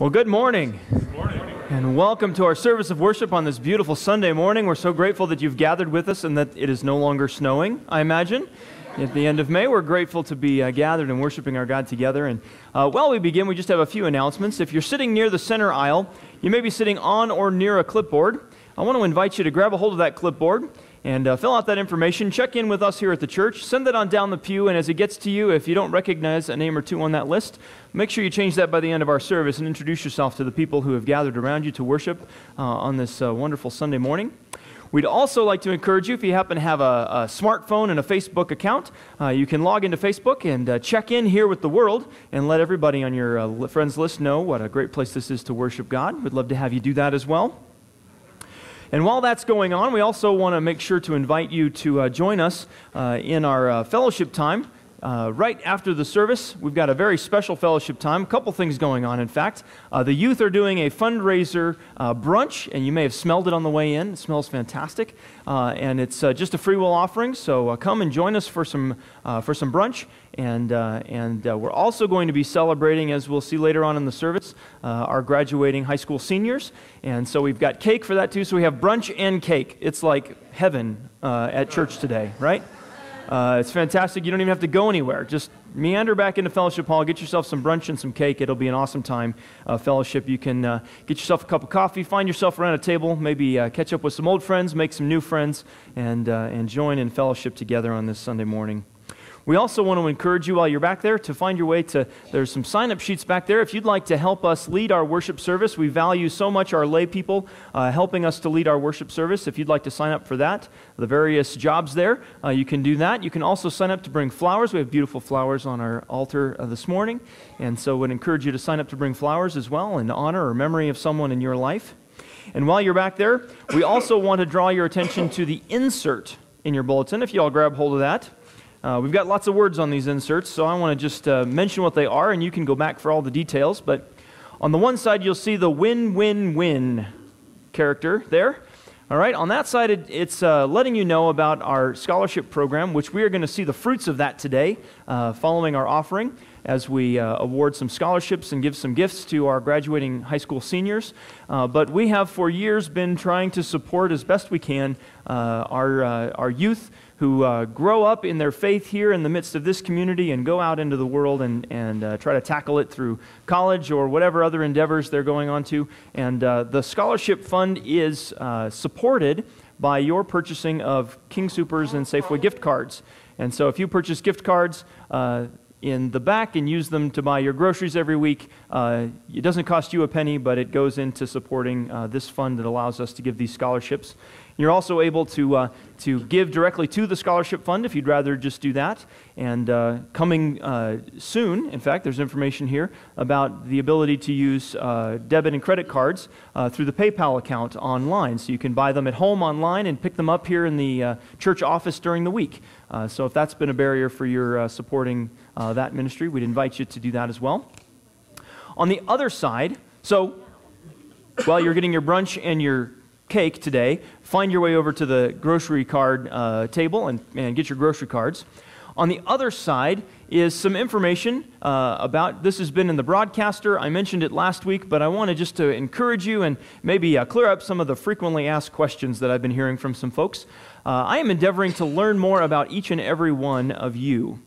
Well, good morning. And welcome to our service of worship on this beautiful Sunday morning. We're so grateful that you've gathered with us and that it is no longer snowing, I imagine. At the end of May, we're grateful to be uh, gathered and worshiping our God together. And uh, while we begin, we just have a few announcements. If you're sitting near the center aisle, you may be sitting on or near a clipboard. I want to invite you to grab a hold of that clipboard and uh, fill out that information. Check in with us here at the church. Send that on down the pew, and as it gets to you, if you don't recognize a name or two on that list, make sure you change that by the end of our service and introduce yourself to the people who have gathered around you to worship uh, on this uh, wonderful Sunday morning. We'd also like to encourage you, if you happen to have a, a smartphone and a Facebook account, uh, you can log into Facebook and uh, check in here with the world and let everybody on your uh, friends list know what a great place this is to worship God. We'd love to have you do that as well. And while that's going on, we also want to make sure to invite you to uh, join us uh, in our uh, fellowship time. Uh, right after the service, we've got a very special fellowship time. A couple things going on, in fact. Uh, the youth are doing a fundraiser uh, brunch, and you may have smelled it on the way in. It smells fantastic. Uh, and it's uh, just a free will offering, so uh, come and join us for some, for some brunch. And, and we're also going to be celebrating, as we'll see later on in the service, our graduating high school seniors. And so we've got cake for that too. So we have brunch and cake. It's like heaven at church today, right? Uh, it's fantastic. You don't even have to go anywhere. Just meander back into Fellowship Hall, get yourself some brunch and some cake. It'll be an awesome time. Uh, fellowship. You can uh, get yourself a cup of coffee, find yourself around a table, maybe uh, catch up with some old friends, make some new friends, and, uh, and join in fellowship together on this Sunday morning. We also want to encourage you while you're back there to find your way to, there's some sign up sheets back there. If you'd like to help us lead our worship service, we value so much our lay people uh, helping us to lead our worship service. If you'd like to sign up for that, the various jobs there, uh, you can do that. You can also sign up to bring flowers. We have beautiful flowers on our altar uh, this morning. And so would encourage you to sign up to bring flowers as well in honor or memory of someone in your life. And while you're back there, we also want to draw your attention to the insert in your bulletin. If you all grab hold of that. Uh, we've got lots of words on these inserts, so I want to just uh, mention what they are, and you can go back for all the details. But on the one side, you'll see the win win win character there. All right, on that side, it, it's uh, letting you know about our scholarship program, which we are going to see the fruits of that today uh, following our offering as we uh, award some scholarships and give some gifts to our graduating high school seniors. Uh, but we have for years been trying to support as best we can our, our youth who uh, grow up in their faith here in the midst of this community and go out into the world and, and uh, try to tackle it through college or whatever other endeavors they're going on to. And uh, the scholarship fund is uh, supported by your purchasing of King Soopers and Safeway gift cards. And so if you purchase gift cards, uh, in the back and use them to buy your groceries every week. Uh, it doesn't cost you a penny, but it goes into supporting uh, this fund that allows us to give these scholarships. You're also able to, uh, to give directly to the scholarship fund if you'd rather just do that. And uh, coming uh, soon, in fact, there's information here about the ability to use uh, debit and credit cards uh, through the PayPal account online. So you can buy them at home online and pick them up here in the uh, church office during the week. so if that's been a barrier for your supporting that ministry, we'd invite you to do that as well. On the other side, so while you're getting your brunch and your cake today, find your way over to the grocery card uh, table and, and get your grocery cards. On the other side is some information uh, about this has been in the broadcaster. I mentioned it last week, but I wanted just to encourage you and maybe uh, clear up some of the frequently asked questions that I've been hearing from some folks. Uh, I am endeavoring to learn more about each and every one of you.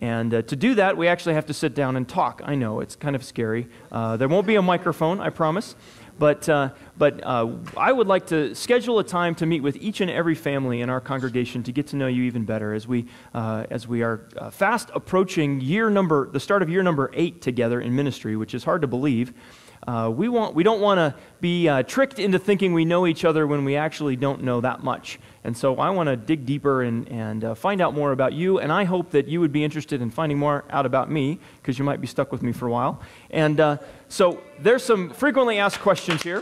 And uh, to do that, we actually have to sit down and talk. I know, it's kind of scary. Uh, there won't be a microphone, I promise. But, uh, but uh, I would like to schedule a time to meet with each and every family in our congregation to get to know you even better as we, uh, as we are uh, fast approaching year number, the start of year number eight together in ministry, which is hard to believe. Uh, we, want, we don't want to be uh, tricked into thinking we know each other when we actually don't know that much. And so I want to dig deeper and, and uh, find out more about you. And I hope that you would be interested in finding more out about me because you might be stuck with me for a while. And uh, so there's some frequently asked questions here.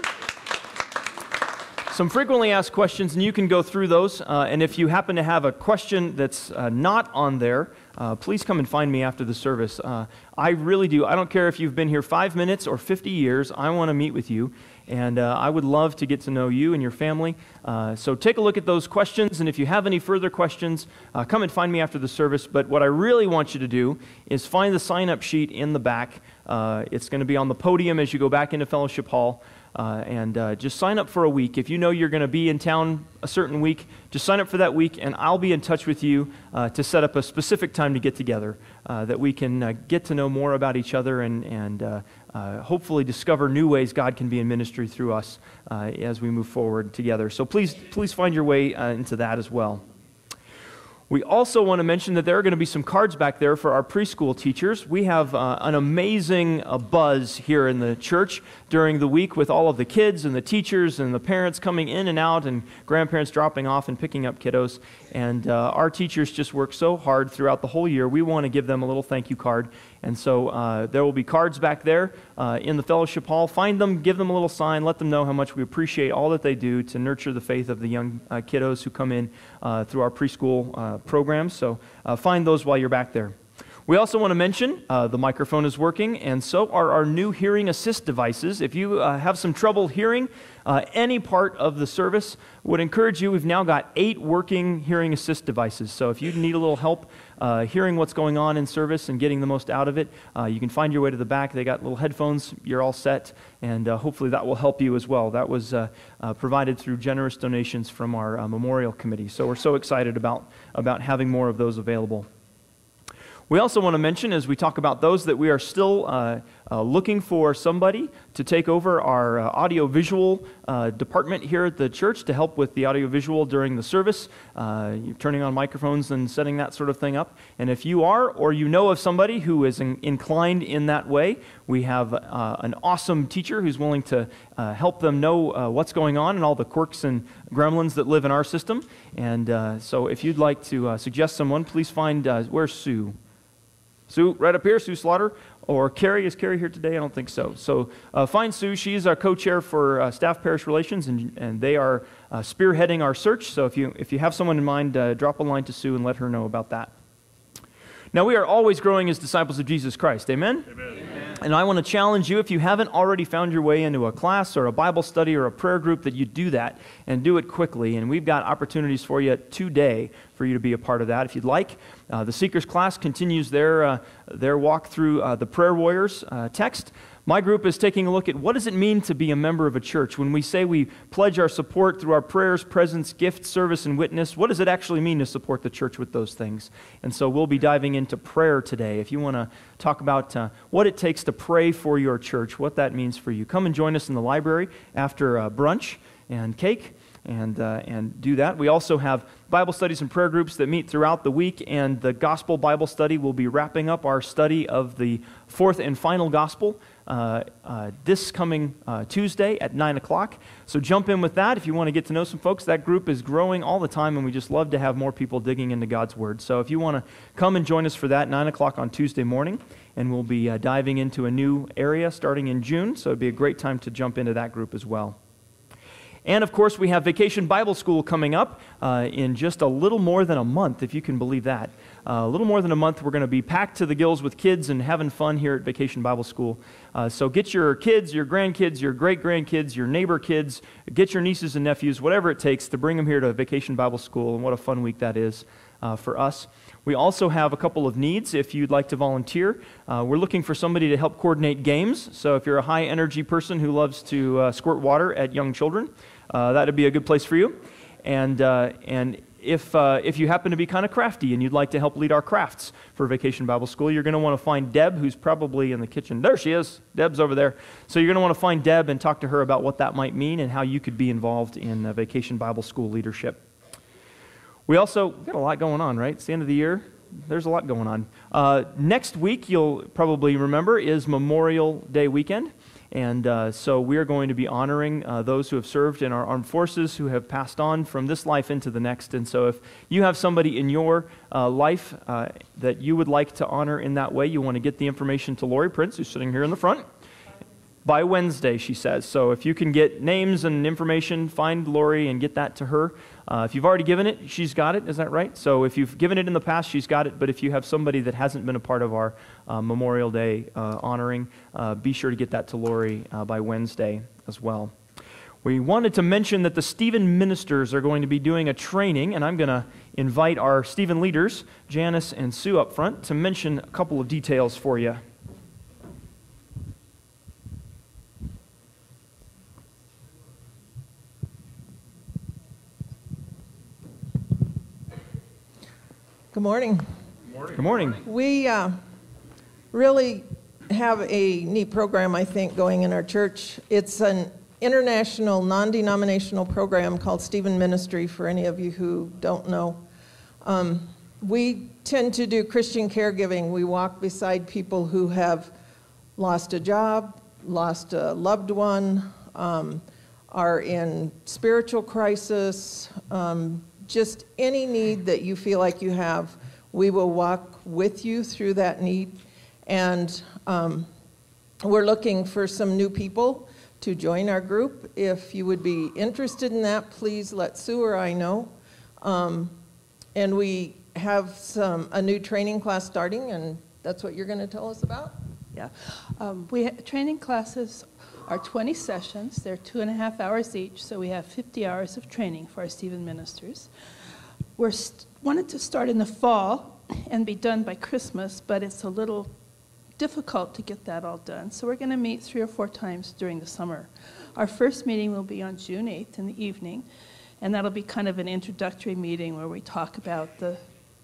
Some frequently asked questions, and you can go through those. Uh, and if you happen to have a question that's uh, not on there, uh, please come and find me after the service. Uh, I really do. I don't care if you've been here five minutes or 50 years, I want to meet with you. And uh, I would love to get to know you and your family. Uh, so take a look at those questions. And if you have any further questions, come and find me after the service. But what I really want you to do is find the sign up sheet in the back. Uh, it's going to be on the podium as you go back into Fellowship Hall. Uh, and uh, just sign up for a week. If you know you're going to be in town a certain week, just sign up for that week, and I'll be in touch with you uh, to set up a specific time to get together uh, that we can uh, get to know more about each other and, and uh, hopefully discover new ways God can be in ministry through us as we move forward together. So please, please find your way into that as well. We also want to mention that there are going to be some cards back there for our preschool teachers. We have uh, an amazing uh, buzz here in the church during the week with all of the kids and the teachers and the parents coming in and out and grandparents dropping off and picking up kiddos. And uh, our teachers just work so hard throughout the whole year. We want to give them a little thank you card. And so uh, there will be cards back there uh, in the fellowship hall. Find them, give them a little sign, let them know how much we appreciate all that they do to nurture the faith of the young uh, kiddos who come in uh, through our preschool uh, programs. So find those while you're back there. We also want to mention uh, the microphone is working, and so are our new hearing assist devices. If you uh, have some trouble hearing uh, any part of the service, would encourage you. We've now got eight working hearing assist devices. So if you need a little help uh, hearing what's going on in service and getting the most out of it, uh, you can find your way to the back. They got little headphones. You're all set, and uh, hopefully that will help you as well. That was provided through generous donations from our memorial committee. So we're so excited about about having more of those available. We also want to mention, as we talk about those, that we are still uh, uh, looking for somebody to take over our uh, audiovisual uh, department here at the church to help with the audiovisual during the service, uh, turning on microphones and setting that sort of thing up. And if you are, or you know of somebody who is in, inclined in that way, we have uh, an awesome teacher who's willing to help them know what's going on and all the quirks and gremlins that live in our system. And so if you'd like to suggest someone, please find, where's Sue? Sue, right up here, Sue Slaughter. Or Carrie, is Carrie here today? I don't think so. So uh, find Sue. She's our co-chair for uh, staff parish relations, and, and they are uh, spearheading our search. So if you, if you have someone in mind, uh, drop a line to Sue and let her know about that. Now, we are always growing as disciples of Jesus Christ. Amen? Amen. And I want to challenge you, if you haven't already found your way into a class or a Bible study or a prayer group, that you do that and do it quickly. And we've got opportunities for you today for you to be a part of that if you'd like. Uh, the Seekers class continues their, uh, their walk through uh, the Prayer Warriors uh, text. My group is taking a look at what does it mean to be a member of a church? When we say we pledge our support through our prayers, presence, gift, service, and witness, what does it actually mean to support the church with those things? And so we'll be diving into prayer today. If you want to talk about uh, what it takes to pray for your church, what that means for you, come and join us in the library after uh, brunch and cake and, uh, and do that. We also have Bible studies and prayer groups that meet throughout the week, and the Gospel Bible Study will be wrapping up our study of the fourth and final Gospel uh, uh, this coming uh, Tuesday at 9 o'clock. So jump in with that if you want to get to know some folks. That group is growing all the time, and we just love to have more people digging into God's Word. So if you want to come and join us for that, 9 o'clock on Tuesday morning, and we'll be uh, diving into a new area starting in June. So it'd be a great time to jump into that group as well. And of course, we have Vacation Bible School coming up uh, in just a little more than a month, if you can believe that. Uh, a little more than a month, we're going to be packed to the gills with kids and having fun here at Vacation Bible School. Uh, so get your kids, your grandkids, your great grandkids, your neighbor kids, get your nieces and nephews, whatever it takes to bring them here to Vacation Bible School. And what a fun week that is uh, for us. We also have a couple of needs if you'd like to volunteer. Uh, we're looking for somebody to help coordinate games. So if you're a high energy person who loves to uh, squirt water at young children, uh, that would be a good place for you. And, uh, and if, uh, if you happen to be kind of crafty and you'd like to help lead our crafts for Vacation Bible School, you're going to want to find Deb, who's probably in the kitchen. There she is. Deb's over there. So you're going to want to find Deb and talk to her about what that might mean and how you could be involved in uh, Vacation Bible School leadership. We also got a lot going on, right? It's the end of the year. There's a lot going on. Uh, next week, you'll probably remember, is Memorial Day weekend. And uh, so we are going to be honoring uh, those who have served in our armed forces, who have passed on from this life into the next. And so if you have somebody in your uh, life uh, that you would like to honor in that way, you want to get the information to Lori Prince, who's sitting here in the front. By Wednesday, she says. So if you can get names and information, find Lori and get that to her. Uh, if you've already given it, she's got it. Is that right? So if you've given it in the past, she's got it. But if you have somebody that hasn't been a part of our uh, Memorial Day uh, honoring, uh, be sure to get that to Lori uh, by Wednesday as well. We wanted to mention that the Stephen ministers are going to be doing a training, and I'm going to invite our Stephen leaders, Janice and Sue, up front to mention a couple of details for you. Good morning. Good morning. We uh, really have a neat program, I think, going in our church. It's an international, non denominational program called Stephen Ministry, for any of you who don't know. Um, we tend to do Christian caregiving. We walk beside people who have lost a job, lost a loved one, um, are in spiritual crisis, um, just any need that you feel like you have, we will walk with you through that need. And um, we're looking for some new people to join our group. If you would be interested in that, please let Sue or I know. Um, and we have some a new training class starting, and that's what you're going to tell us about. Yeah, um, we training classes are 20 sessions. They're two and a half hours each, so we have 50 hours of training for our Stephen ministers. St- wanted to start in the fall and be done by Christmas, but it's a little difficult to get that all done. So we're going to meet three or four times during the summer. Our first meeting will be on June 8th in the evening, and that'll be kind of an introductory meeting where we talk about the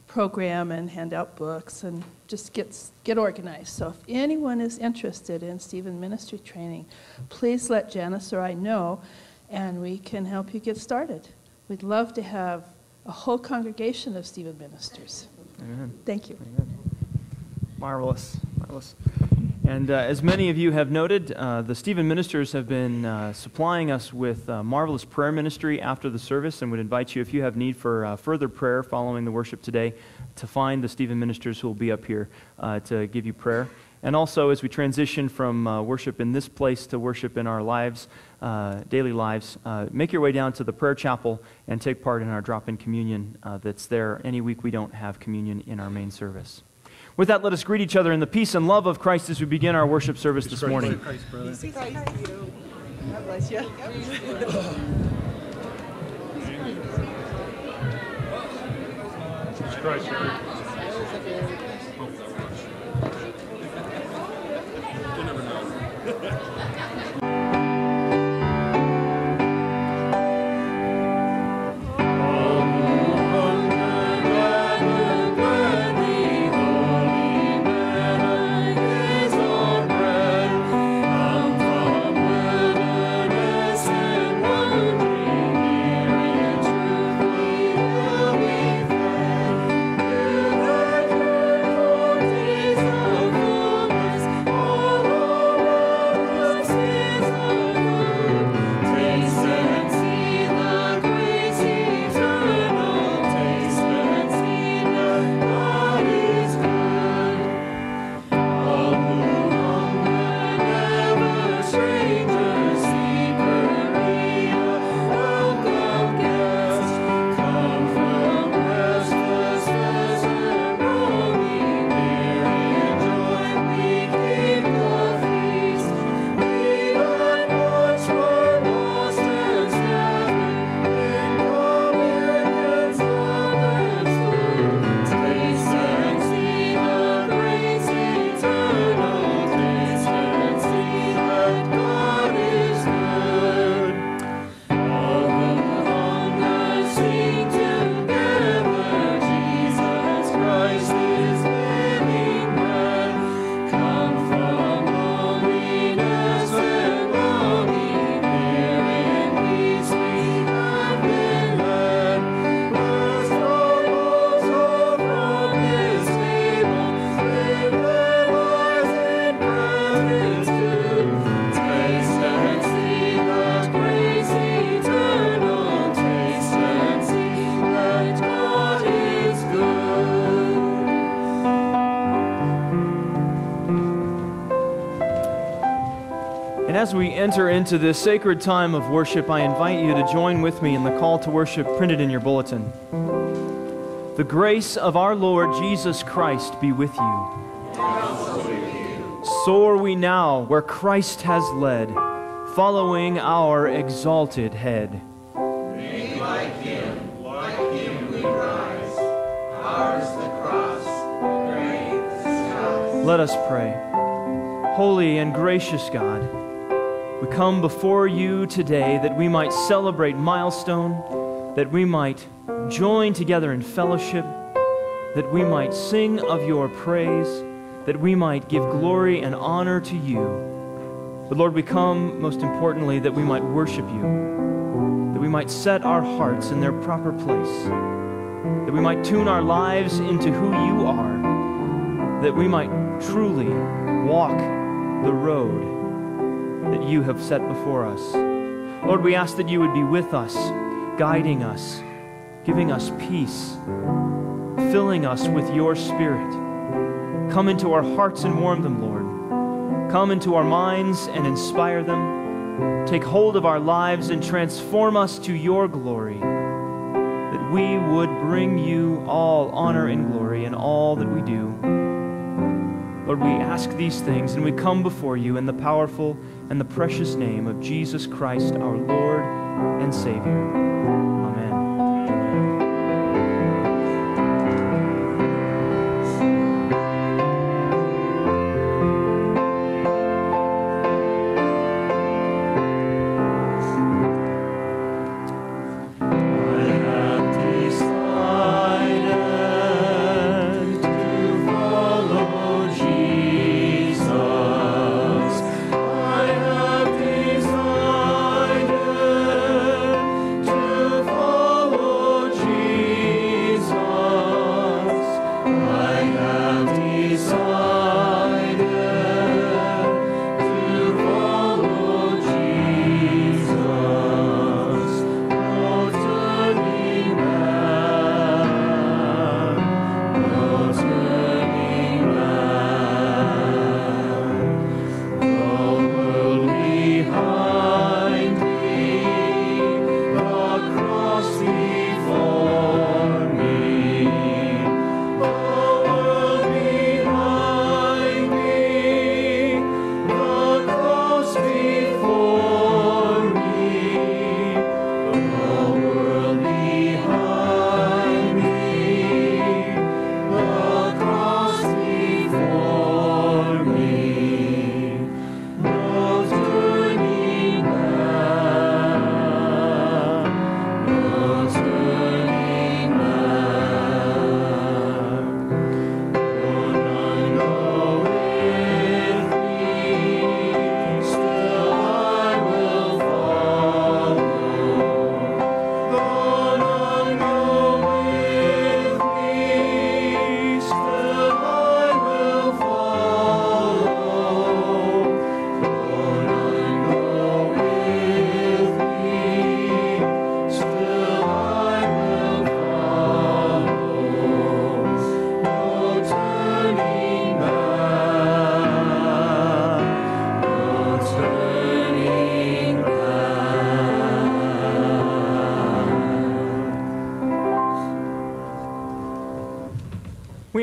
program and hand out books and just get, get organized. So if anyone is interested in Stephen Ministry training, please let Janice or I know and we can help you get started. We'd love to have a whole congregation of Stephen ministers. Amen. Thank you. Amen. Marvelous. Marvelous. And uh, as many of you have noted, uh, the Stephen ministers have been uh, supplying us with uh, marvelous prayer ministry after the service and would invite you, if you have need for uh, further prayer following the worship today, to find the Stephen ministers who will be up here uh, to give you prayer. And also, as we transition from worship in this place to worship in our lives, daily lives, make your way down to the prayer chapel and take part in our drop in communion that's there any week we don't have communion in our main service. With that, let us greet each other in the peace and love of Christ as we begin our worship service this morning. Christ, brother. God bless you. Christ. As we enter into this sacred time of worship, I invite you to join with me in the call to worship printed in your bulletin. The grace of our Lord Jesus Christ be with you. Soar we now where Christ has led, following our exalted head. Let us pray. Holy and gracious God, we come before you today that we might celebrate milestone, that we might join together in fellowship, that we might sing of your praise, that we might give glory and honor to you. But Lord, we come most importantly that we might worship you, that we might set our hearts in their proper place, that we might tune our lives into who you are, that we might truly walk the road that you have set before us. Lord, we ask that you would be with us, guiding us, giving us peace, filling us with your spirit. Come into our hearts and warm them, Lord. Come into our minds and inspire them. Take hold of our lives and transform us to your glory, that we would bring you all honor and glory in all that we do. Lord, we ask these things and we come before you in the powerful and the precious name of Jesus Christ, our Lord and Savior.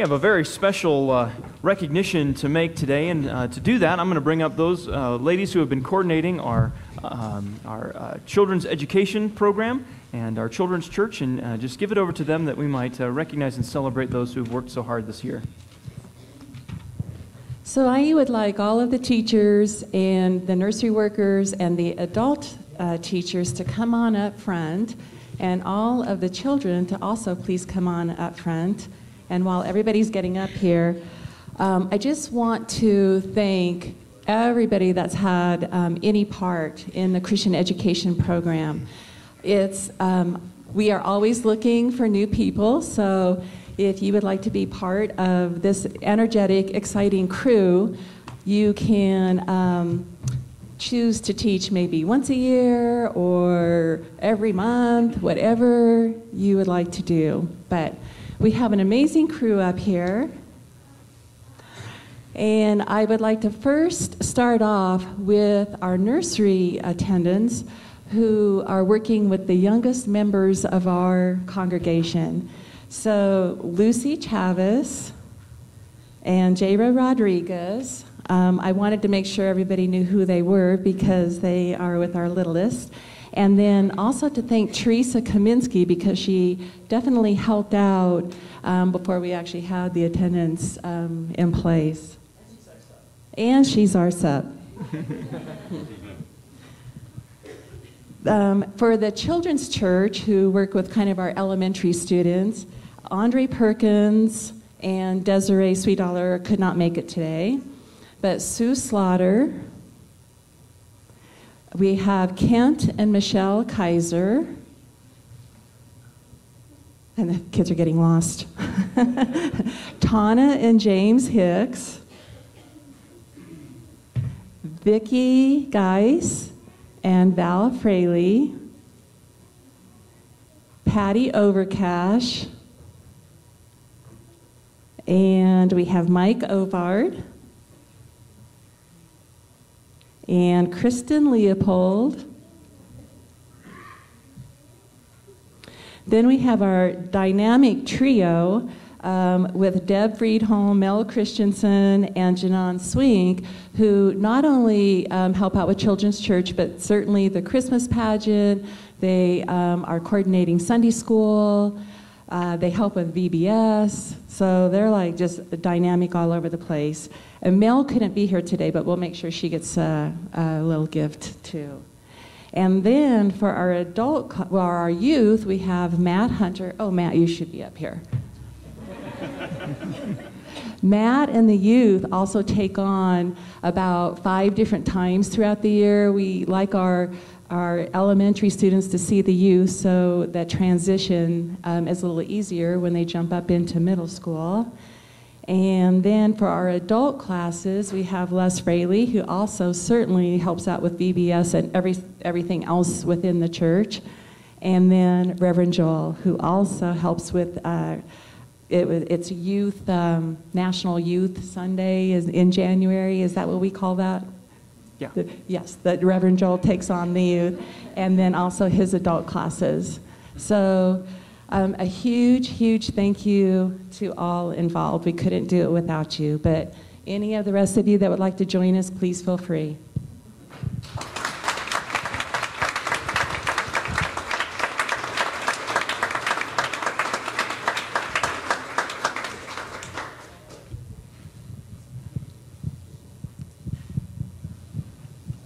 Have a very special uh, recognition to make today, and uh, to do that, I'm going to bring up those uh, ladies who have been coordinating our, um, our uh, children's education program and our children's church, and uh, just give it over to them that we might uh, recognize and celebrate those who have worked so hard this year. So I would like all of the teachers and the nursery workers and the adult teachers to come on up front, and all of the children to also please come on up front. And while everybody's getting up here, um, I just want to thank everybody that's had um, any part in the Christian education program. It's um, we are always looking for new people, so if you would like to be part of this energetic, exciting crew, you can um, choose to teach maybe once a year or every month, whatever you would like to do. But we have an amazing crew up here. And I would like to first start off with our nursery attendants who are working with the youngest members of our congregation. So, Lucy Chavez and Jaira Rodriguez. Um, I wanted to make sure everybody knew who they were because they are with our littlest. And then also to thank Teresa Kaminsky because she definitely helped out um, before we actually had the attendance um, in place. And she's our sub. um, for the children's church, who work with kind of our elementary students, Andre Perkins and Desiree Sweetdollar could not make it today. But Sue Slaughter, we have Kent and Michelle Kaiser. And the kids are getting lost. Tana and James Hicks. Vicki Geis and Val Fraley, Patty Overcash, and we have Mike Ovard, and Kristen Leopold. Then we have our dynamic trio um, with Deb Friedholm, Mel Christensen, and Janan Swink, who not only um, help out with Children's Church, but certainly the Christmas pageant. They um, are coordinating Sunday school. Uh, they help with VBS. So they're like just dynamic all over the place. And Mel couldn't be here today, but we'll make sure she gets a, a little gift too. And then for our adult, well, our youth, we have Matt Hunter. Oh, Matt, you should be up here. Matt and the youth also take on about five different times throughout the year. We like our our elementary students to see the youth so that transition um, is a little easier when they jump up into middle school. And then for our adult classes, we have Les Fraley, who also certainly helps out with VBS and every, everything else within the church. And then Reverend Joel, who also helps with uh, it, it's youth um, National Youth Sunday is in January. Is that what we call that? Yeah. The, yes, that Reverend Joel takes on the youth, and then also his adult classes. So, um, a huge, huge thank you to all involved. We couldn't do it without you. But any of the rest of you that would like to join us, please feel free.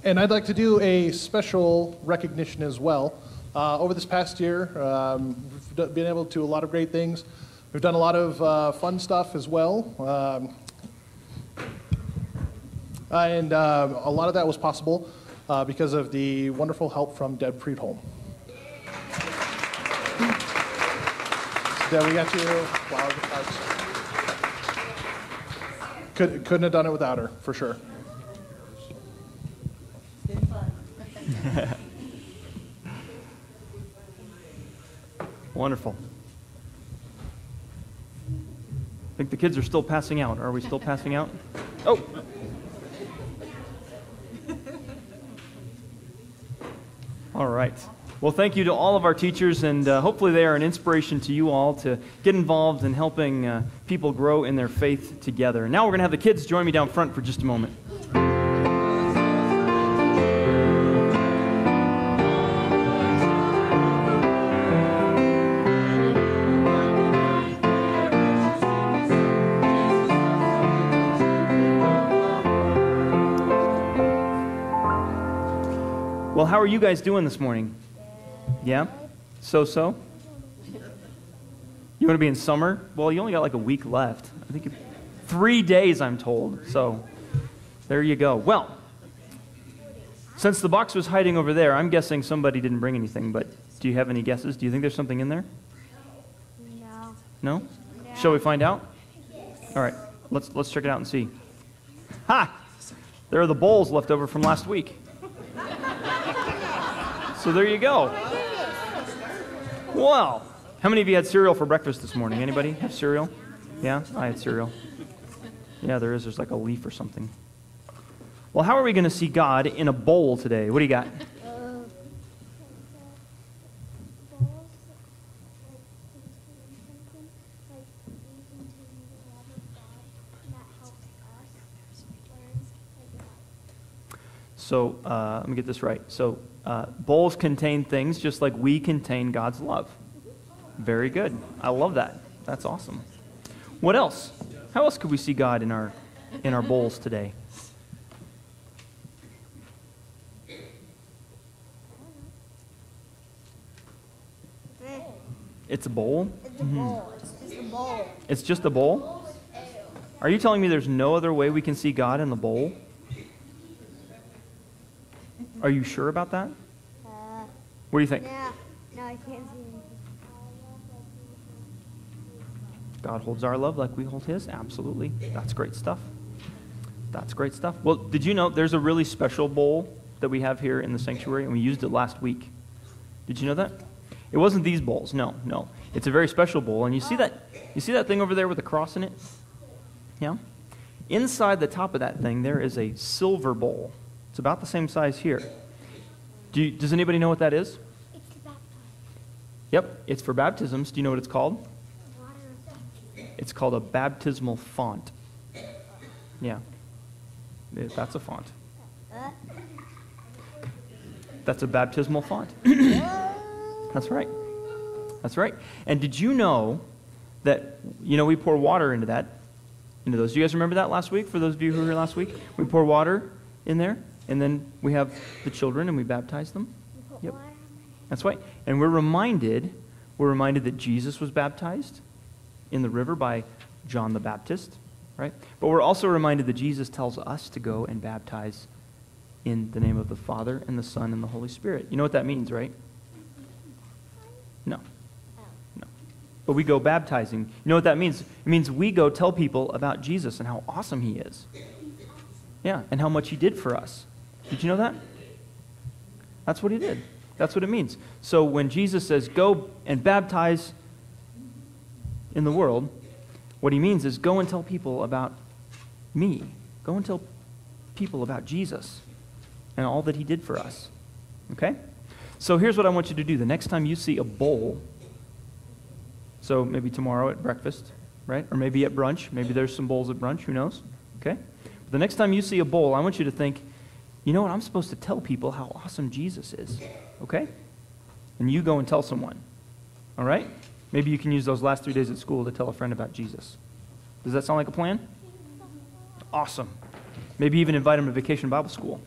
And I'd like to do a special recognition as well. Uh, over this past year, um, we've been able to do a lot of great things. We've done a lot of uh, fun stuff as well. Um, and uh, a lot of that was possible uh, because of the wonderful help from Deb Friedholm. Deb, we got you. Wow, Could, couldn't have done it without her, for sure. Wonderful. I think the kids are still passing out. Are we still passing out? Oh. All right. Well, thank you to all of our teachers, and uh, hopefully they are an inspiration to you all to get involved in helping uh, people grow in their faith together. Now we're going to have the kids join me down front for just a moment. How are you guys doing this morning? Yeah? So so? You want to be in summer? Well, you only got like a week left. I think three days, I'm told. So there you go. Well, since the box was hiding over there, I'm guessing somebody didn't bring anything, but do you have any guesses? Do you think there's something in there? No. No? Shall we find out? All right, let's, let's check it out and see. Ha! There are the bowls left over from last week. So there you go. Well, how many of you had cereal for breakfast this morning? Anybody have cereal? Yeah, I had cereal. Yeah, there is. There's like a leaf or something. Well, how are we going to see God in a bowl today? What do you got? So uh, let me get this right. So uh, bowls contain things just like we contain God's love. Very good. I love that. That's awesome. What else? How else could we see God in our in our bowls today? It's a bowl. It's a bowl. It's just a bowl. It's just a bowl. Are you telling me there's no other way we can see God in the bowl? Are you sure about that? Uh, What do you think? no, no, I can't see anything. God holds our love like we hold His? Absolutely. That's great stuff. That's great stuff. Well, did you know there's a really special bowl that we have here in the sanctuary, and we used it last week? Did you know that? It wasn't these bowls. No, no. It's a very special bowl, and you see that? You see that thing over there with the cross in it? Yeah. Inside the top of that thing, there is a silver bowl. It's about the same size here. Do you, does anybody know what that is? It's Yep, it's for baptisms. Do you know what it's called? water. It's called a baptismal font. Yeah. That's a font. That's a baptismal font. That's right. That's right. And did you know that, you know, we pour water into that, into those. Do you guys remember that last week? For those of you who were here last week? We pour water in there, and then we have the children and we baptize them. Yep. water on my That's right. And we're reminded, we're reminded that Jesus was baptized in the river by John the Baptist, right? But we're also reminded that Jesus tells us to go and baptize in the name of the Father and the Son and the Holy Spirit. You know what that means, right? No. No. But we go baptizing. You know what that means? It means we go tell people about Jesus and how awesome he is. Yeah, and how much he did for us. Did you know that? That's what he did. That's what it means. So when Jesus says, go and baptize in the world, what he means is go and tell people about me. Go and tell people about Jesus and all that he did for us. Okay? So here's what I want you to do. The next time you see a bowl, so maybe tomorrow at breakfast, right? Or maybe at brunch. Maybe there's some bowls at brunch. Who knows? Okay? But the next time you see a bowl, I want you to think, you know what? I'm supposed to tell people how awesome Jesus is. Okay? And you go and tell someone. All right? Maybe you can use those last three days at school to tell a friend about Jesus. Does that sound like a plan? Awesome. Maybe even invite them to Vacation Bible School.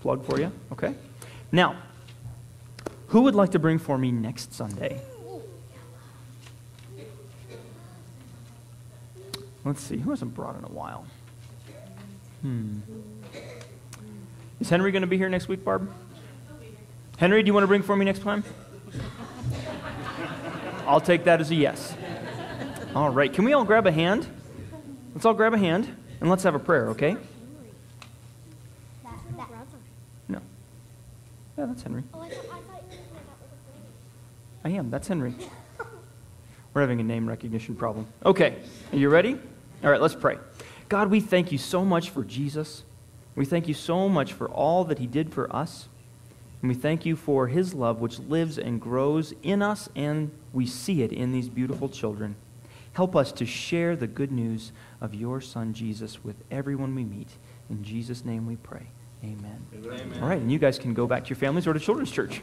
Plug for you. Okay? Now, who would like to bring for me next Sunday? Let's see. Who hasn't brought in a while? Hmm. Is Henry going to be here next week, Barb? Henry, do you want to bring for me next time? I'll take that as a yes. All right. Can we all grab a hand? Let's all grab a hand and let's have a prayer, okay? No. Yeah, that's Henry. Oh, I thought, I thought you were looking at that with a I am. That's Henry. We're having a name recognition problem. Okay, are you ready? All right, let's pray. God, we thank you so much for Jesus. We thank you so much for all that he did for us. And we thank you for his love, which lives and grows in us, and we see it in these beautiful children. Help us to share the good news of your son Jesus with everyone we meet. In Jesus' name we pray. Amen. All right, and you guys can go back to your families or to Children's Church.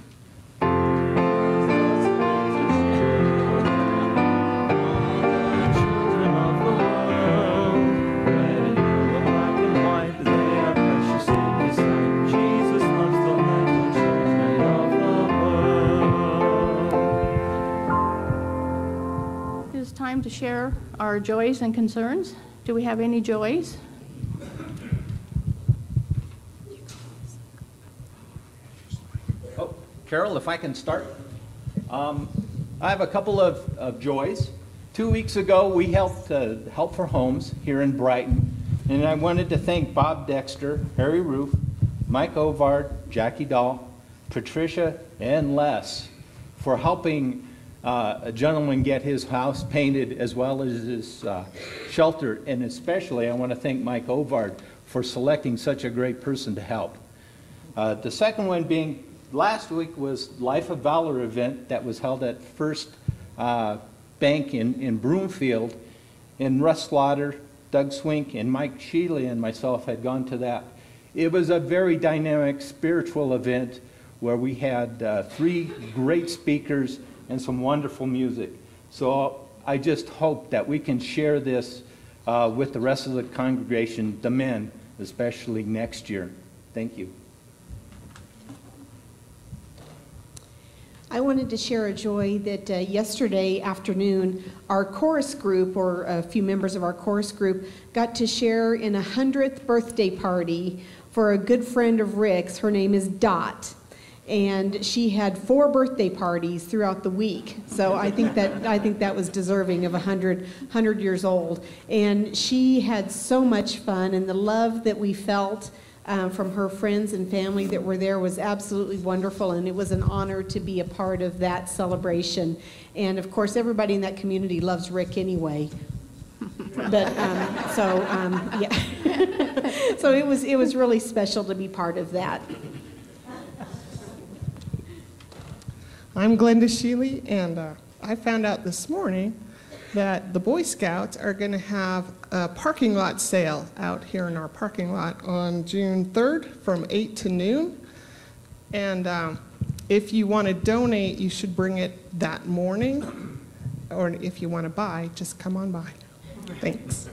To share our joys and concerns. Do we have any joys? Oh, Carol, if I can start. Um, I have a couple of, of joys. Two weeks ago, we helped uh, Help for Homes here in Brighton, and I wanted to thank Bob Dexter, Harry Roof, Mike Ovard, Jackie Dahl, Patricia, and Les for helping uh, a gentleman get his house painted as well as his uh, shelter. And especially, I want to thank Mike Ovard for selecting such a great person to help. Uh, The second one being, last week was Life of Valor event that was held at First uh, Bank in in Broomfield. And Russ Slaughter, Doug Swink, and Mike Shealy and myself had gone to that. It was a very dynamic spiritual event where we had uh, three great speakers and some wonderful music. So I just hope that we can share this uh, with the rest of the congregation, the men, especially next year. Thank you. I wanted to share a joy that uh, yesterday afternoon, our chorus group, or a few members of our chorus group, got to share in a 100th birthday party for a good friend of Rick's. Her name is Dot. And she had four birthday parties throughout the week. So I think that, I think that was deserving of 100, 100 years old. And she had so much fun, and the love that we felt uh, from her friends and family that were there was absolutely wonderful, and it was an honor to be a part of that celebration. And of course, everybody in that community loves Rick anyway. But um, so um, yeah, so it was it was really special to be part of that. I'm Glenda Sheely, and uh, I found out this morning that the Boy Scouts are going to have a parking lot sale out here in our parking lot on June 3rd from 8 to noon. And um, if you want to donate, you should bring it that morning. Or if you want to buy, just come on by. Thanks.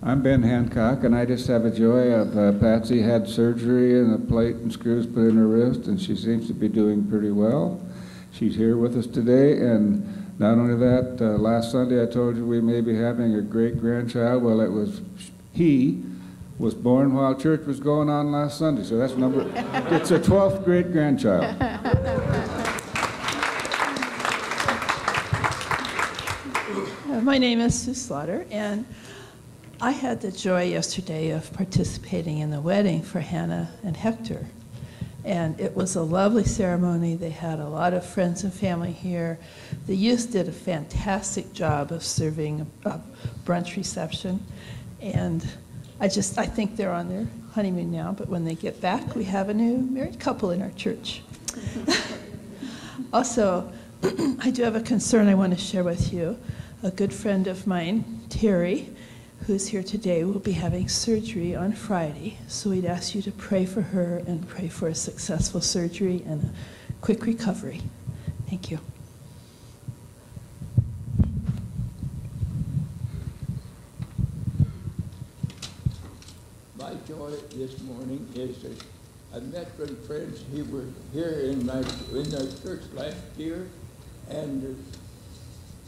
I'm Ben Hancock, and I just have a joy of uh, Patsy had surgery and a plate and screws put in her wrist, and she seems to be doing pretty well. She's here with us today, and not only that, uh, last Sunday I told you we may be having a great grandchild. Well, it was he was born while church was going on last Sunday, so that's number. it's a 12th great grandchild. My name is Sue Slaughter, and I had the joy yesterday of participating in the wedding for Hannah and Hector. And it was a lovely ceremony. They had a lot of friends and family here. The youth did a fantastic job of serving a brunch reception. And I just, I think they're on their honeymoon now, but when they get back, we have a new married couple in our church. also, I do have a concern I want to share with you. A good friend of mine, Terry, who's here today, will be having surgery on Friday. So we'd ask you to pray for her and pray for a successful surgery and a quick recovery. Thank you. My joy this morning is that I met some friends who were here in my in our church last year, and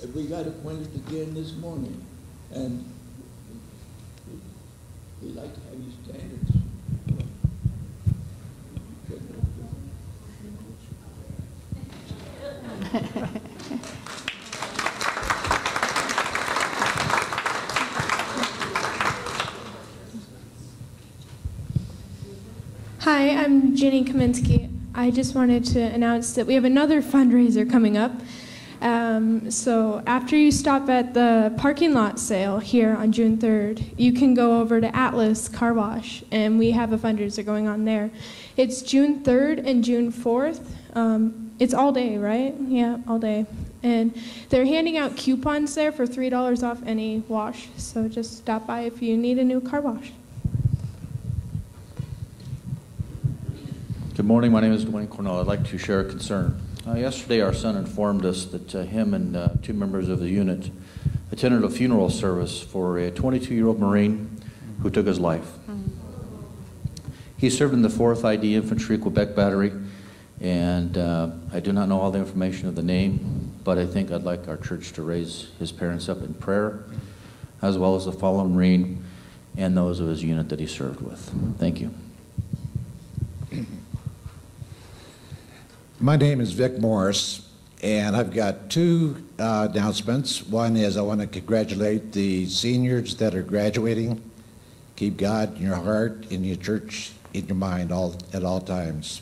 uh, we got acquainted again this morning. And we'd like to have you stand. Hi, I'm Jenny Kaminsky. I just wanted to announce that we have another fundraiser coming up. Um, so after you stop at the parking lot sale here on June 3rd, you can go over to Atlas Car Wash, and we have a fundraiser going on there. It's June 3rd and June 4th. Um, it's all day, right? Yeah, all day. And they're handing out coupons there for $3 off any wash. So just stop by if you need a new car wash. Good morning. My name is Dwayne Cornell. I'd like to share a concern. Uh, yesterday, our son informed us that uh, him and uh, two members of the unit attended a funeral service for a 22 year old Marine who took his life. He served in the 4th ID Infantry Quebec Battery, and uh, I do not know all the information of the name, but I think I'd like our church to raise his parents up in prayer, as well as the fallen Marine and those of his unit that he served with. Thank you. My name is Vic Morris, and I've got two uh, announcements. One is I want to congratulate the seniors that are graduating. Keep God in your heart, in your church, in your mind all, at all times.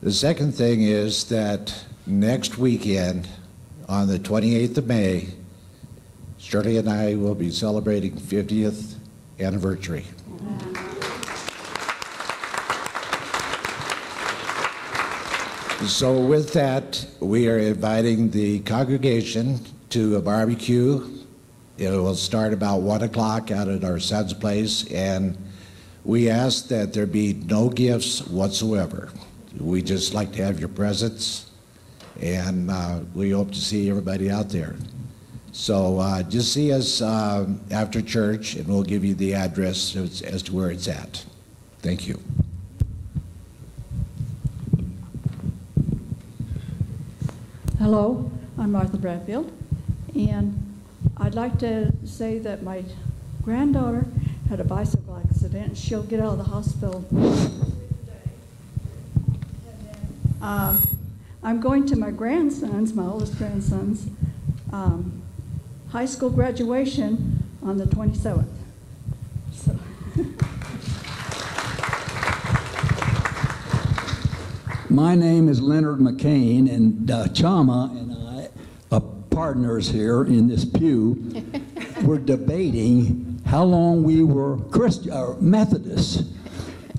The second thing is that next weekend, on the 28th of May, Shirley and I will be celebrating 50th anniversary. So with that, we are inviting the congregation to a barbecue. It will start about 1 o'clock out at our son's place, and we ask that there be no gifts whatsoever. We just like to have your presence, and uh, we hope to see everybody out there. So uh, just see us um, after church, and we'll give you the address as, as to where it's at. Thank you. Hello, I'm Martha Bradfield, and I'd like to say that my granddaughter had a bicycle accident. She'll get out of the hospital. Uh, I'm going to my grandson's, my oldest grandson's, um, high school graduation on the 27th. So. My name is Leonard McCain, and uh, Chama and I, uh, partners here in this pew, were debating how long we were Christ- uh, Methodists.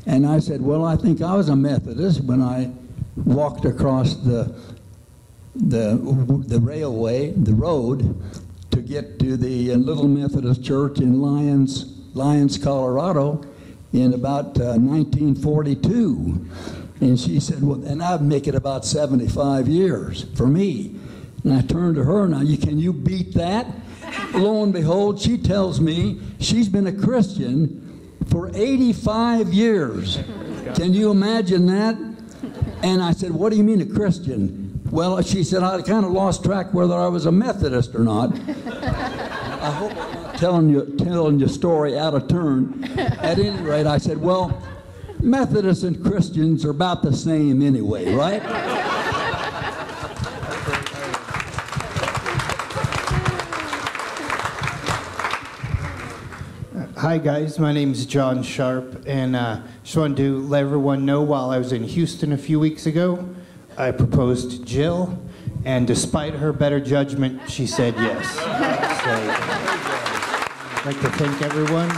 And I said, Well, I think I was a Methodist when I walked across the, the, the railway, the road, to get to the uh, Little Methodist Church in Lyons, Lyons, Colorado, in about uh, 1942. And she said, Well, and I'd make it about 75 years for me. And I turned to her, Now, you, can you beat that? Lo and behold, she tells me she's been a Christian for 85 years. Can you imagine that? And I said, What do you mean a Christian? Well, she said, I kind of lost track whether I was a Methodist or not. I hope I'm not telling you, telling your story out of turn. At any rate, I said, Well, Methodists and Christians are about the same anyway, right? Hi, guys. My name is John Sharp, and uh, just wanted to let everyone know while I was in Houston a few weeks ago, I proposed to Jill, and despite her better judgment, she said yes. So, I'd like to thank everyone.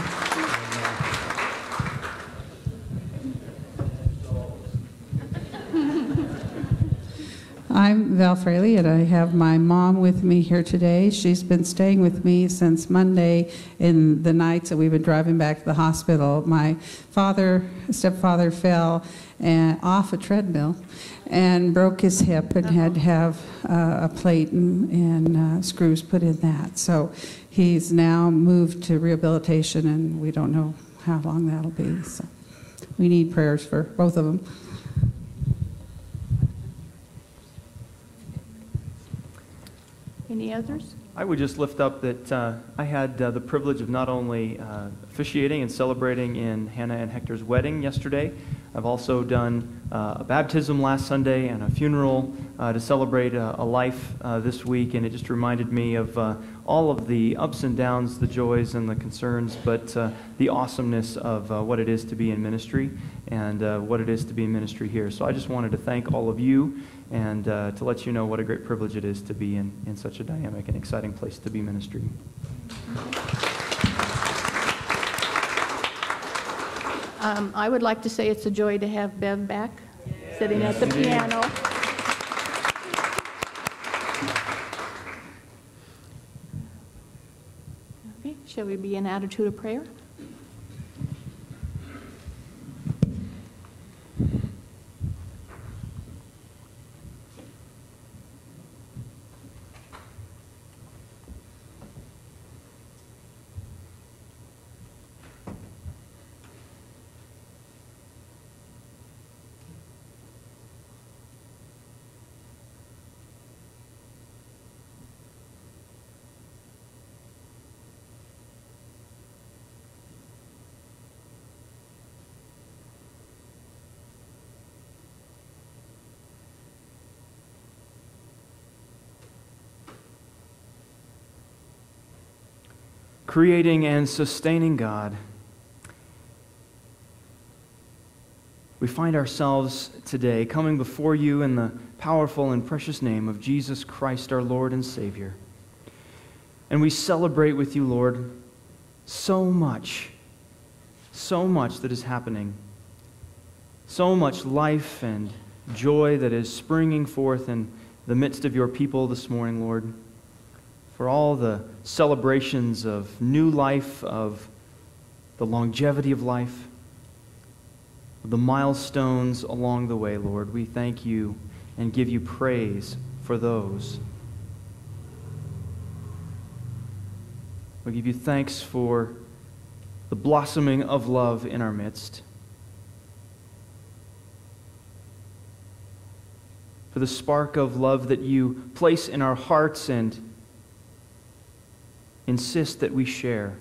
I'm Val Fraley, and I have my mom with me here today. She's been staying with me since Monday in the nights that we've been driving back to the hospital. My father, stepfather, fell and, off a treadmill and broke his hip and had to have uh, a plate and, and uh, screws put in that. So he's now moved to rehabilitation, and we don't know how long that'll be. So we need prayers for both of them. Any others? I would just lift up that uh, I had uh, the privilege of not only uh, officiating and celebrating in Hannah and Hector's wedding yesterday, I've also done uh, a baptism last Sunday and a funeral uh, to celebrate a, a life uh, this week, and it just reminded me of all of the ups and downs, the joys and the concerns, but the awesomeness of what it is to be in ministry and what it is to be in ministry here. So I just wanted to thank all of you and uh, to let you know what a great privilege it is to be in, in such a dynamic and exciting place to be ministry. Um, I would like to say it's a joy to have Bev back, sitting at the piano. Okay, shall we be in attitude of prayer? Creating and sustaining God. we find ourselves today coming before you in the powerful and precious name of Jesus Christ, our Lord and Savior. And we celebrate with you, Lord, so much, so much that is happening, so much life and joy that is springing forth in the midst of your people this morning, Lord, for all the celebrations of new life, of the longevity of life, of the milestones along the way, Lord. We thank you and give you praise for those. We give you thanks for the blossoming of love in our midst. For the spark of love that you place in our hearts and insist that we share.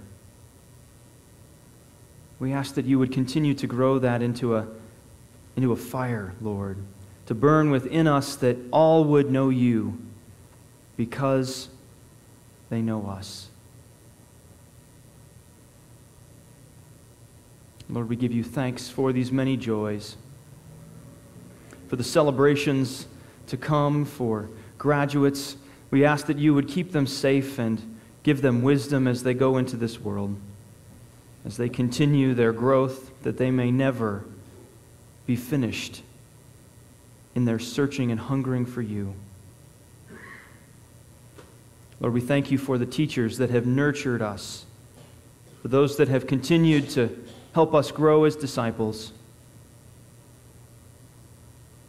We ask that you would continue to grow that into a, into a fire, Lord, to burn within us that all would know you because they know us. Lord, we give you thanks for these many joys, for the celebrations to come, for graduates. We ask that you would keep them safe and give them wisdom as they go into this world, as they continue their growth, that they may never be finished in their searching and hungering for you. Lord, we thank you for the teachers that have nurtured us, for those that have continued to help us grow as disciples,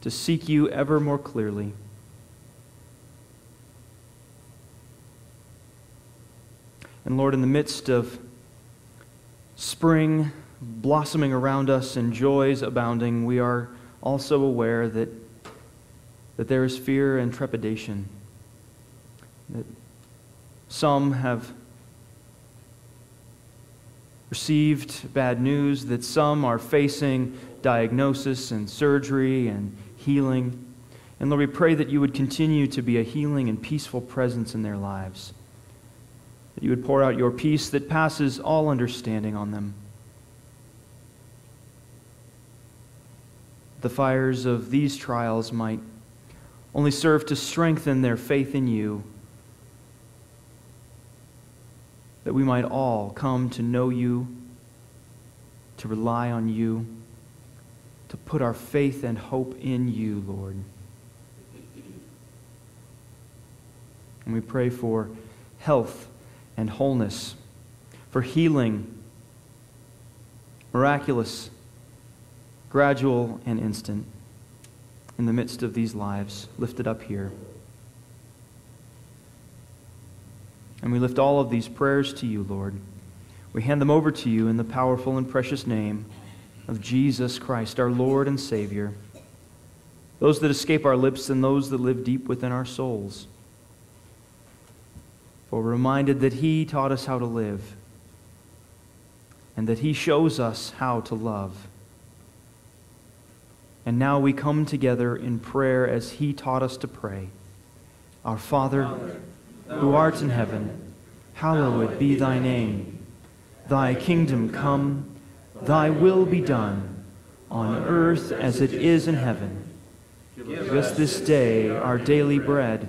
to seek you ever more clearly. And Lord, in the midst of spring blossoming around us and joys abounding, we are also aware that, that there is fear and trepidation. That some have received bad news, that some are facing diagnosis and surgery and healing. And Lord, we pray that you would continue to be a healing and peaceful presence in their lives. That you would pour out your peace that passes all understanding on them. The fires of these trials might only serve to strengthen their faith in you that we might all come to know you, to rely on you, to put our faith and hope in you, Lord. And we pray for health and wholeness, for healing, miraculous, gradual, and instant in the midst of these lives lifted up here. And we lift all of these prayers to you, Lord. We hand them over to you in the powerful and precious name of Jesus Christ, our Lord and Savior. Those that escape our lips and those that live deep within our souls. We're reminded that He taught us how to live and that He shows us how to love. And now we come together in prayer as He taught us to pray. Our Father, who art in heaven, hallowed be thy name. Thy kingdom come, thy will be done, on earth as it is in heaven. Give us this day our daily bread,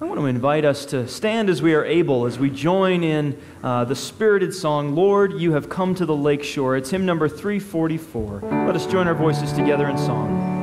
I want to invite us to stand as we are able as we join in uh, the spirited song, Lord, You Have Come to the Lake Shore. It's hymn number 344. Let us join our voices together in song.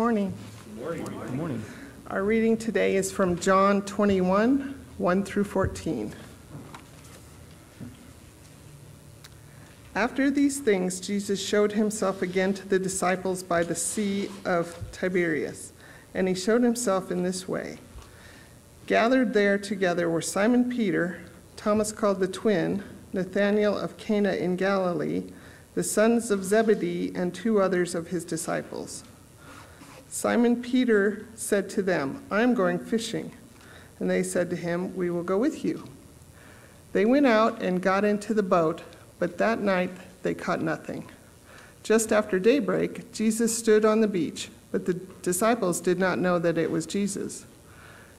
Good morning. Good morning. Our reading today is from John 21, 1 through 14. After these things, Jesus showed himself again to the disciples by the Sea of Tiberias, and he showed himself in this way. Gathered there together were Simon Peter, Thomas called the twin, Nathanael of Cana in Galilee, the sons of Zebedee, and two others of his disciples. Simon Peter said to them, I am going fishing. And they said to him, We will go with you. They went out and got into the boat, but that night they caught nothing. Just after daybreak, Jesus stood on the beach, but the disciples did not know that it was Jesus.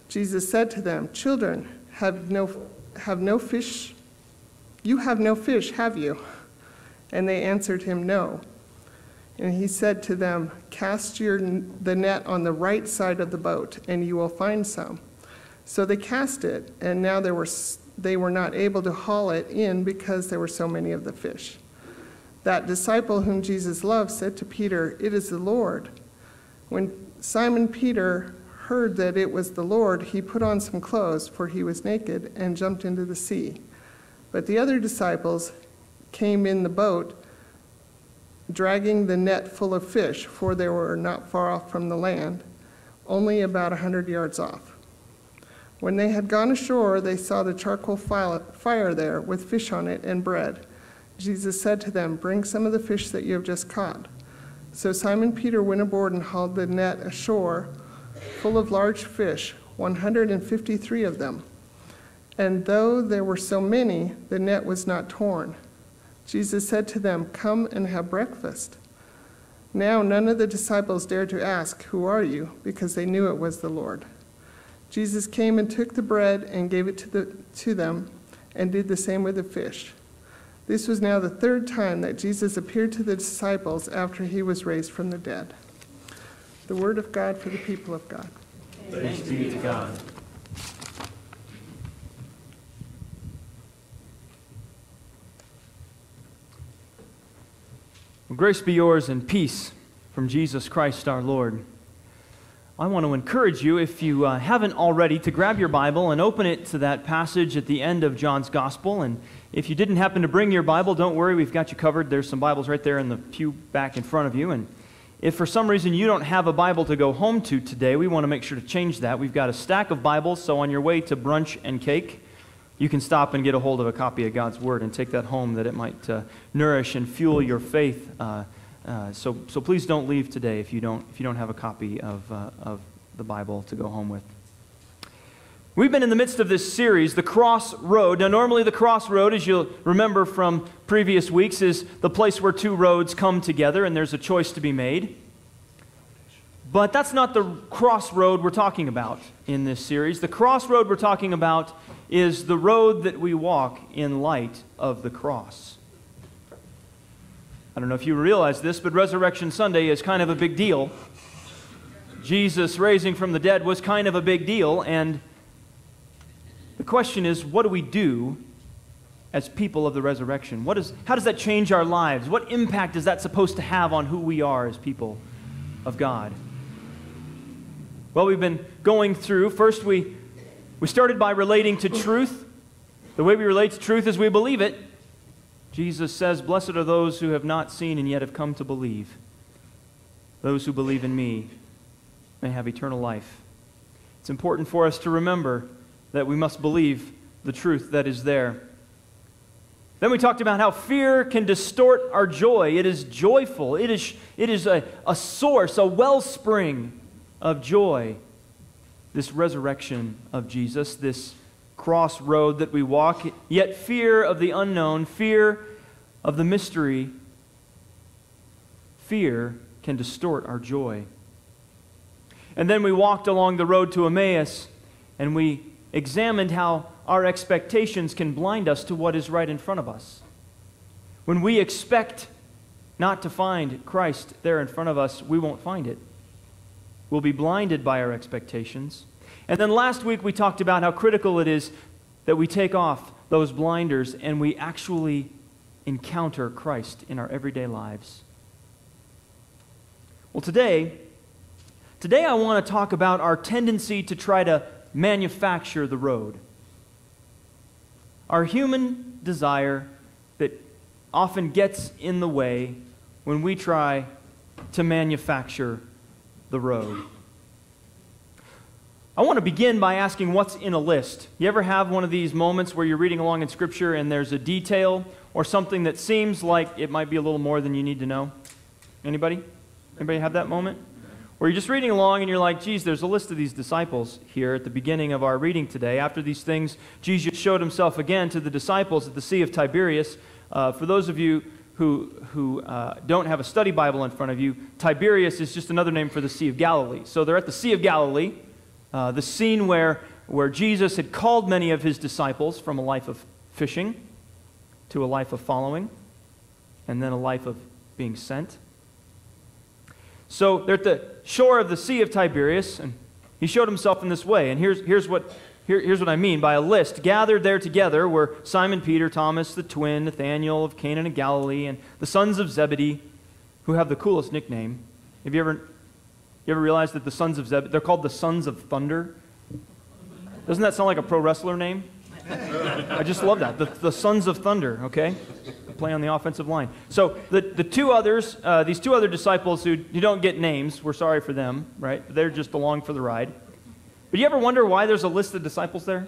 Jesus said to them, Children, have no, have no fish. You have no fish, have you? And they answered him, No. And he said to them, Cast your, the net on the right side of the boat, and you will find some. So they cast it, and now there were, they were not able to haul it in because there were so many of the fish. That disciple whom Jesus loved said to Peter, It is the Lord. When Simon Peter heard that it was the Lord, he put on some clothes, for he was naked, and jumped into the sea. But the other disciples came in the boat dragging the net full of fish, for they were not far off from the land, only about a hundred yards off. When they had gone ashore, they saw the charcoal fire there with fish on it and bread. Jesus said to them, Bring some of the fish that you have just caught. So Simon Peter went aboard and hauled the net ashore full of large fish, 153 of them. And though there were so many, the net was not torn. Jesus said to them, Come and have breakfast. Now none of the disciples dared to ask, Who are you? because they knew it was the Lord. Jesus came and took the bread and gave it to, the, to them, and did the same with the fish. This was now the third time that Jesus appeared to the disciples after he was raised from the dead. The word of God for the people of God. Thanks be to God. Well, grace be yours and peace from Jesus Christ our Lord. I want to encourage you, if you uh, haven't already, to grab your Bible and open it to that passage at the end of John's Gospel. And if you didn't happen to bring your Bible, don't worry, we've got you covered. There's some Bibles right there in the pew back in front of you. And if for some reason you don't have a Bible to go home to today, we want to make sure to change that. We've got a stack of Bibles, so on your way to brunch and cake, you can stop and get a hold of a copy of God's Word and take that home that it might uh, nourish and fuel your faith. Uh, uh, so, so please don't leave today if you don't, if you don't have a copy of, uh, of the Bible to go home with. We've been in the midst of this series, The Crossroad. Now, normally, the crossroad, as you'll remember from previous weeks, is the place where two roads come together and there's a choice to be made. But that's not the crossroad we're talking about in this series. The crossroad we're talking about is the road that we walk in light of the cross. I don't know if you realize this, but Resurrection Sunday is kind of a big deal. Jesus raising from the dead was kind of a big deal, and the question is what do we do as people of the resurrection? What is, how does that change our lives? What impact is that supposed to have on who we are as people of God? Well, we've been going through. First, we we started by relating to truth. The way we relate to truth is we believe it. Jesus says, Blessed are those who have not seen and yet have come to believe. Those who believe in me may have eternal life. It's important for us to remember that we must believe the truth that is there. Then we talked about how fear can distort our joy. It is joyful, it is, it is a, a source, a wellspring of joy this resurrection of Jesus, this crossroad that we walk, yet fear of the unknown, fear of the mystery, fear can distort our joy. And then we walked along the road to Emmaus and we examined how our expectations can blind us to what is right in front of us. When we expect not to find Christ there in front of us, we won't find it. We'll be blinded by our expectations. And then last week we talked about how critical it is that we take off those blinders and we actually encounter Christ in our everyday lives. Well, today, today I want to talk about our tendency to try to manufacture the road. Our human desire that often gets in the way when we try to manufacture the road. I want to begin by asking what's in a list. You ever have one of these moments where you're reading along in Scripture and there's a detail or something that seems like it might be a little more than you need to know? Anybody? Anybody have that moment? Where you're just reading along and you're like, geez, there's a list of these disciples here at the beginning of our reading today. After these things, Jesus showed himself again to the disciples at the Sea of Tiberias. Uh, for those of you who, who uh, don't have a study Bible in front of you, Tiberias is just another name for the Sea of Galilee. So they're at the Sea of Galilee. Uh, the scene where, where Jesus had called many of his disciples from a life of fishing to a life of following, and then a life of being sent. So they're at the shore of the Sea of Tiberias, and he showed himself in this way. And here's, here's, what, here, here's what I mean by a list. Gathered there together were Simon Peter, Thomas the twin, Nathanael of Cana in Galilee, and the sons of Zebedee, who have the coolest nickname. Have you ever you ever realize that the sons of Zebedee, they're called the sons of thunder? Doesn't that sound like a pro wrestler name? I just love that. The, the sons of thunder, okay? Play on the offensive line. So the, the two others, uh, these two other disciples who you don't get names, we're sorry for them, right? They're just along for the ride. But you ever wonder why there's a list of disciples there?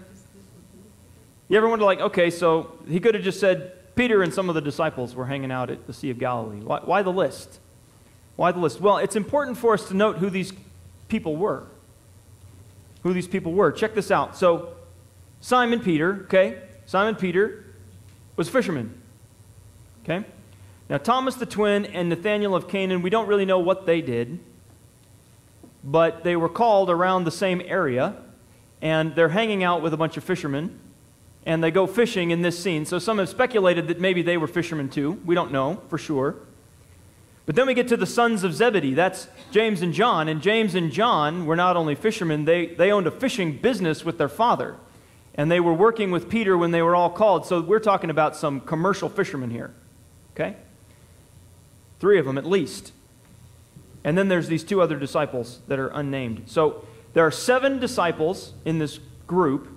You ever wonder, like, okay, so he could have just said Peter and some of the disciples were hanging out at the Sea of Galilee. Why, why the list? Why the list? Well, it's important for us to note who these people were. Who these people were. Check this out. So, Simon Peter, okay? Simon Peter was a fisherman. Okay? Now, Thomas the twin and Nathanael of Canaan, we don't really know what they did, but they were called around the same area, and they're hanging out with a bunch of fishermen, and they go fishing in this scene. So, some have speculated that maybe they were fishermen too. We don't know for sure. But then we get to the sons of Zebedee. That's James and John. And James and John were not only fishermen, they, they owned a fishing business with their father. And they were working with Peter when they were all called. So we're talking about some commercial fishermen here. Okay? Three of them at least. And then there's these two other disciples that are unnamed. So there are seven disciples in this group.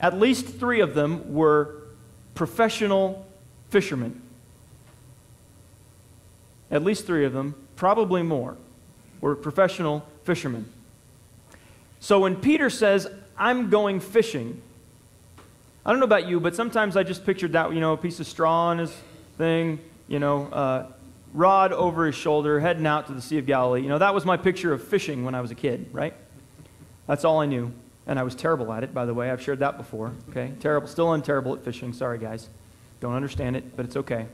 At least three of them were professional fishermen. At least three of them, probably more, were professional fishermen. So when Peter says, I'm going fishing, I don't know about you, but sometimes I just pictured that, you know, a piece of straw on his thing, you know, uh, rod over his shoulder, heading out to the Sea of Galilee. You know, that was my picture of fishing when I was a kid, right? That's all I knew. And I was terrible at it, by the way. I've shared that before, okay? Terrible. Still am terrible at fishing. Sorry, guys. Don't understand it, but it's okay.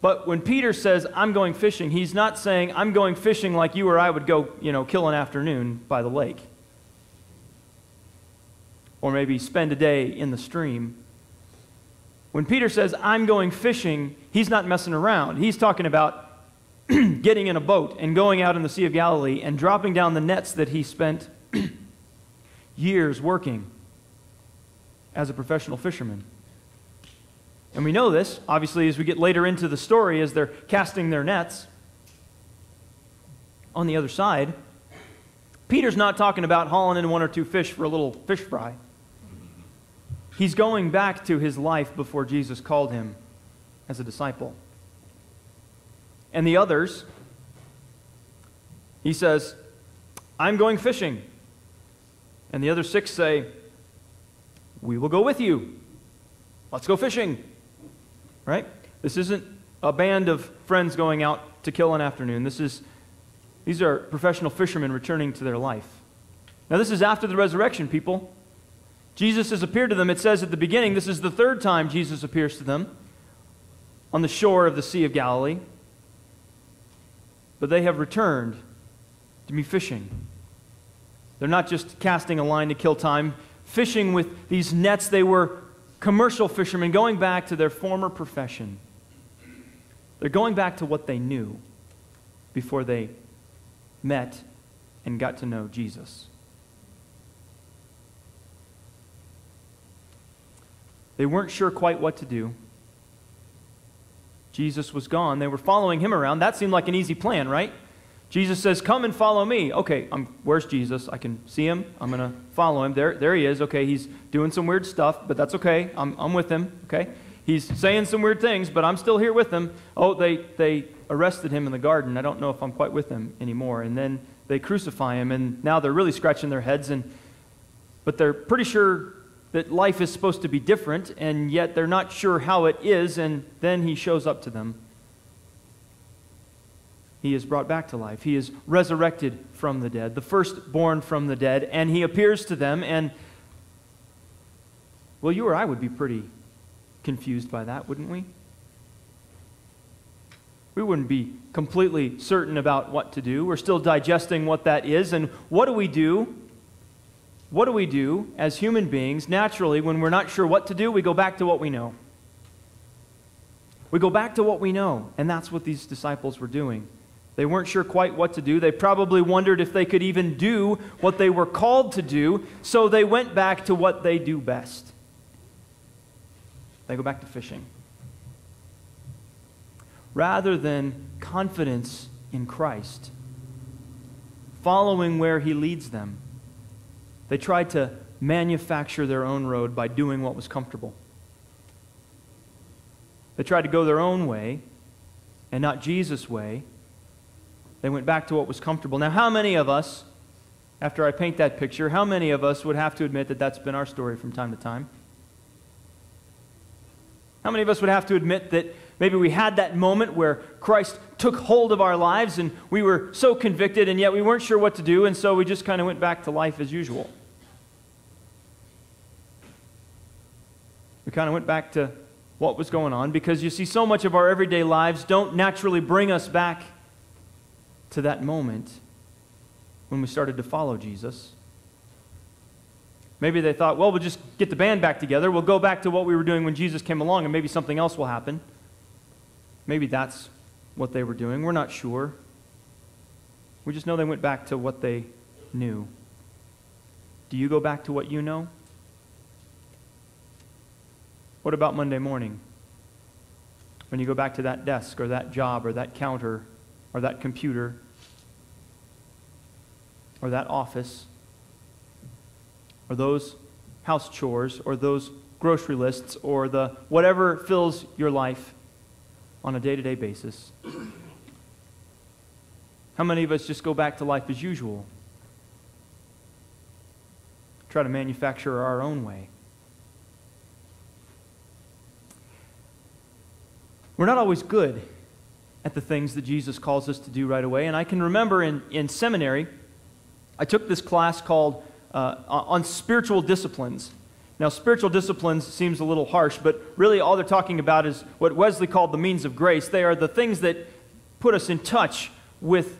But when Peter says, I'm going fishing, he's not saying, I'm going fishing like you or I would go, you know, kill an afternoon by the lake. Or maybe spend a day in the stream. When Peter says, I'm going fishing, he's not messing around. He's talking about getting in a boat and going out in the Sea of Galilee and dropping down the nets that he spent years working as a professional fisherman. And we know this, obviously, as we get later into the story, as they're casting their nets. On the other side, Peter's not talking about hauling in one or two fish for a little fish fry. He's going back to his life before Jesus called him as a disciple. And the others, he says, I'm going fishing. And the other six say, We will go with you. Let's go fishing right? This isn't a band of friends going out to kill an afternoon. This is, these are professional fishermen returning to their life. Now, this is after the resurrection, people. Jesus has appeared to them. It says at the beginning, this is the third time Jesus appears to them on the shore of the Sea of Galilee. But they have returned to be fishing. They're not just casting a line to kill time, fishing with these nets they were commercial fishermen going back to their former profession. They're going back to what they knew before they met and got to know Jesus. They weren't sure quite what to do. Jesus was gone. They were following him around. That seemed like an easy plan, right? Jesus says, Come and follow me. Okay, I'm, where's Jesus? I can see him. I'm going to follow him. There, there he is. Okay, he's doing some weird stuff, but that's okay. I'm, I'm with him. Okay? He's saying some weird things, but I'm still here with him. Oh, they, they arrested him in the garden. I don't know if I'm quite with him anymore. And then they crucify him, and now they're really scratching their heads, and, but they're pretty sure that life is supposed to be different, and yet they're not sure how it is, and then he shows up to them. He is brought back to life. He is resurrected from the dead, the firstborn from the dead, and he appears to them, and well, you or I would be pretty confused by that, wouldn't we? We wouldn't be completely certain about what to do. We're still digesting what that is. And what do we do? What do we do as human beings naturally when we're not sure what to do? We go back to what we know. We go back to what we know. And that's what these disciples were doing. They weren't sure quite what to do. They probably wondered if they could even do what they were called to do. So they went back to what they do best. They go back to fishing. Rather than confidence in Christ, following where He leads them, they tried to manufacture their own road by doing what was comfortable. They tried to go their own way and not Jesus' way. They went back to what was comfortable. Now, how many of us, after I paint that picture, how many of us would have to admit that that's been our story from time to time? How many of us would have to admit that maybe we had that moment where Christ took hold of our lives and we were so convicted and yet we weren't sure what to do, and so we just kind of went back to life as usual? We kind of went back to what was going on because you see, so much of our everyday lives don't naturally bring us back to that moment when we started to follow Jesus. Maybe they thought, well, we'll just get the band back together. We'll go back to what we were doing when Jesus came along, and maybe something else will happen. Maybe that's what they were doing. We're not sure. We just know they went back to what they knew. Do you go back to what you know? What about Monday morning? When you go back to that desk or that job or that counter or that computer or that office or those house chores or those grocery lists or the whatever fills your life on a day-to-day basis. How many of us just go back to life as usual? Try to manufacture our own way. We're not always good at the things that Jesus calls us to do right away. And I can remember in, in seminary, I took this class called uh, on spiritual disciplines. Now, spiritual disciplines seems a little harsh, but really all they're talking about is what Wesley called the means of grace. They are the things that put us in touch with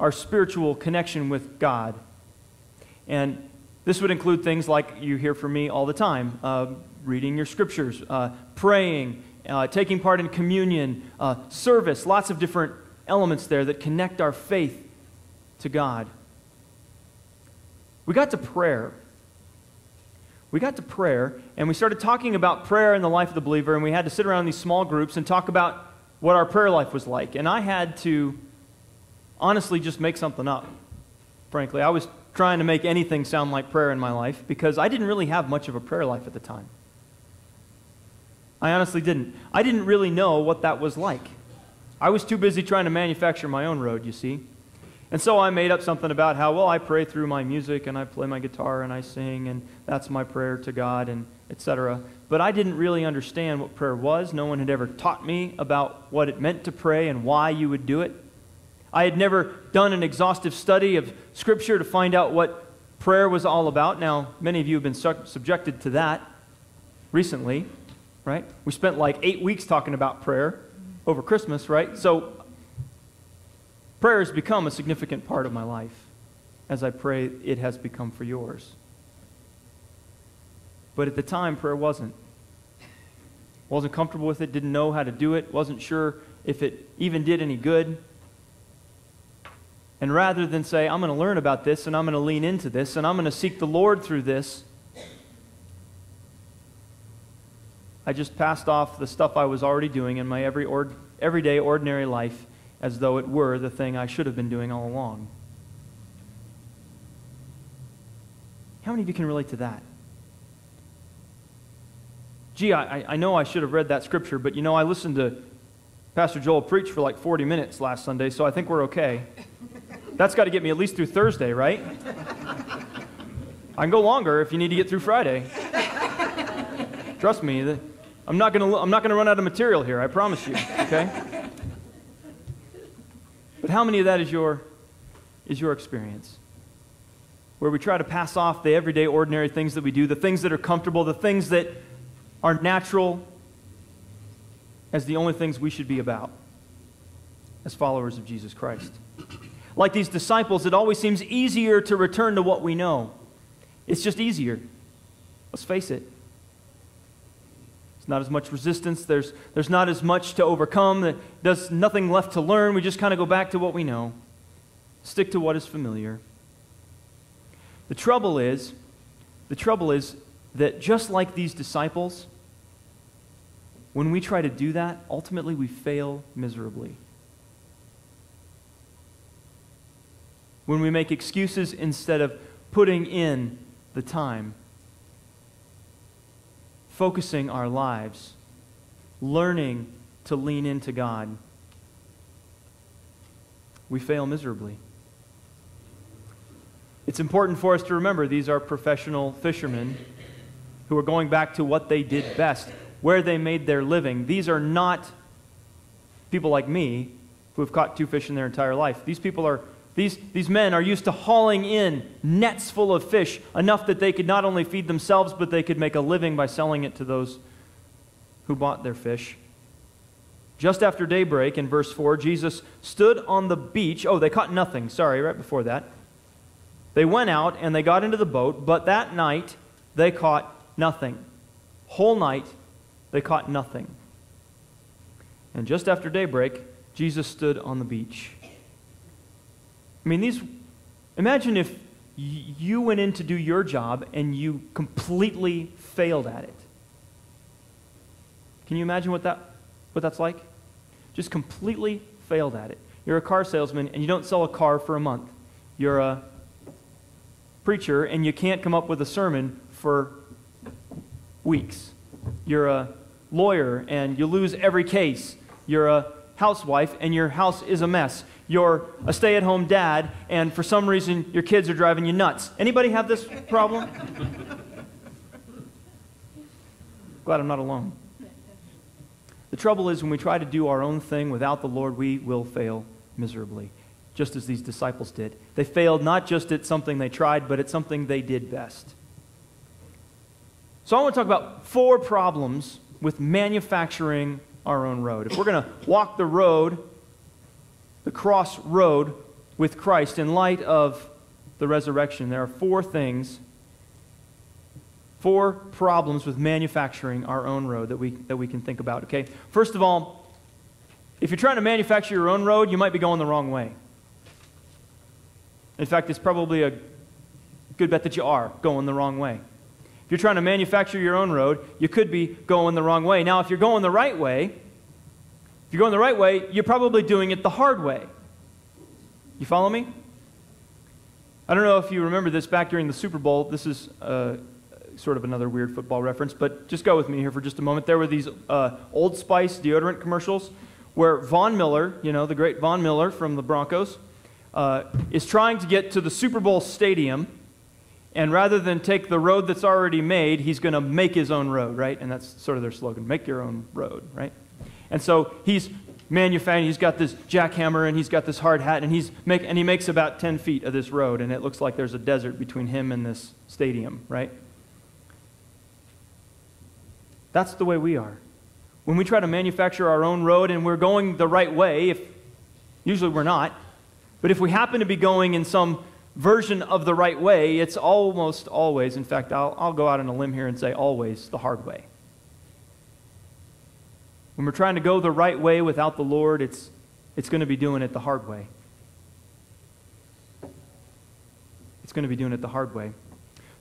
our spiritual connection with God. And this would include things like you hear from me all the time uh, reading your scriptures, uh, praying, uh, taking part in communion, uh, service, lots of different elements there that connect our faith to God. We got to prayer. We got to prayer, and we started talking about prayer in the life of the believer, and we had to sit around in these small groups and talk about what our prayer life was like. And I had to honestly just make something up, frankly. I was trying to make anything sound like prayer in my life because I didn't really have much of a prayer life at the time. I honestly didn't. I didn't really know what that was like. I was too busy trying to manufacture my own road, you see. And so I made up something about how, well, I pray through my music and I play my guitar and I sing and that's my prayer to God and etc. But I didn't really understand what prayer was. No one had ever taught me about what it meant to pray and why you would do it. I had never done an exhaustive study of Scripture to find out what prayer was all about. Now, many of you have been su- subjected to that recently, right? We spent like eight weeks talking about prayer over Christmas, right? So Prayer has become a significant part of my life, as I pray it has become for yours. But at the time, prayer wasn't. wasn't comfortable with it, didn't know how to do it, wasn't sure if it even did any good. And rather than say, I'm going to learn about this and I'm going to lean into this and I'm going to seek the Lord through this, I just passed off the stuff I was already doing in my every everyday, ordinary life as though it were the thing I should have been doing all along. How many of you can relate to that? Gee, I, I know I should have read that scripture, but you know, I listened to Pastor Joel preach for like 40 minutes last Sunday, so I think we're okay. That's got to get me at least through Thursday, right? I can go longer if you need to get through Friday. Trust me, I'm not going to I'm not going to run out of material here, I promise you, okay? But how many of that is your is your experience? Where we try to pass off the everyday ordinary things that we do, the things that are comfortable, the things that are natural as the only things we should be about as followers of Jesus Christ. Like these disciples, it always seems easier to return to what we know. It's just easier. Let's face it. Not as much resistance. There's, there's not as much to overcome. There's nothing left to learn. We just kind of go back to what we know, stick to what is familiar. The trouble is, the trouble is that just like these disciples, when we try to do that, ultimately we fail miserably. When we make excuses instead of putting in the time, focusing our lives, learning to lean into God, we fail miserably. It's important for us to remember these are professional fishermen who are going back to what they did best where they made their living. These are not people like me who have caught two fish in their entire life. These people are these, these men are used to hauling in nets full of fish, enough that they could not only feed themselves, but they could make a living by selling it to those who bought their fish. Just after daybreak, in verse 4, Jesus stood on the beach. Oh, they caught nothing. Sorry, right before that. They went out and they got into the boat, but that night they caught nothing. Whole night they caught nothing. And just after daybreak, Jesus stood on the beach. I mean, these, imagine if you went in to do your job and you completely failed at it. Can you imagine what, that, what that's like? Just completely failed at it. You're a car salesman and you don't sell a car for a month. You're a preacher and you can't come up with a sermon for weeks. You're a lawyer and you lose every case. You're a housewife and your house is a mess. You're a stay-at-home dad and for some reason your kids are driving you nuts. Anybody have this problem? Glad I'm not alone. The trouble is when we try to do our own thing without the Lord, we will fail miserably, just as these disciples did. They failed not just at something they tried, but at something they did best. So I want to talk about four problems with manufacturing our own road. If we're going to walk the road, the cross road with Christ in light of the resurrection, there are four things, four problems with manufacturing our own road that we, that we can think about. Okay? First of all, if you're trying to manufacture your own road, you might be going the wrong way. In fact, it's probably a good bet that you are going the wrong way If you're trying to manufacture your own road, you could be going the wrong way. Now, if you're going the right way, you're going the right way, you're probably doing it the hard way. You follow me? I don't know if you remember this back during the Super Bowl. This is uh, sort of another weird football reference, but just go with me here for just a moment. There were these uh, Old Spice deodorant commercials where Von Miller, you know, the great Von Miller from the Broncos, uh, is trying to get to the Super Bowl stadium and rather than take the road that's already made, he's going to make his own road, right? And that's sort of their slogan make your own road, right? And so he's manufacturing, he's got this jackhammer and he's got this hard hat, and, he's make, and he makes about 10 feet of this road, and it looks like there's a desert between him and this stadium, right? That's the way we are. When we try to manufacture our own road and we're going the right way, if usually we're not, but if we happen to be going in some version of the right way, it's almost always, in fact, I'll, I'll go out on a limb here and say always the hard way. When we're trying to go the right way without the Lord, it's, it's going to be doing it the hard way. It's going to be doing it the hard way.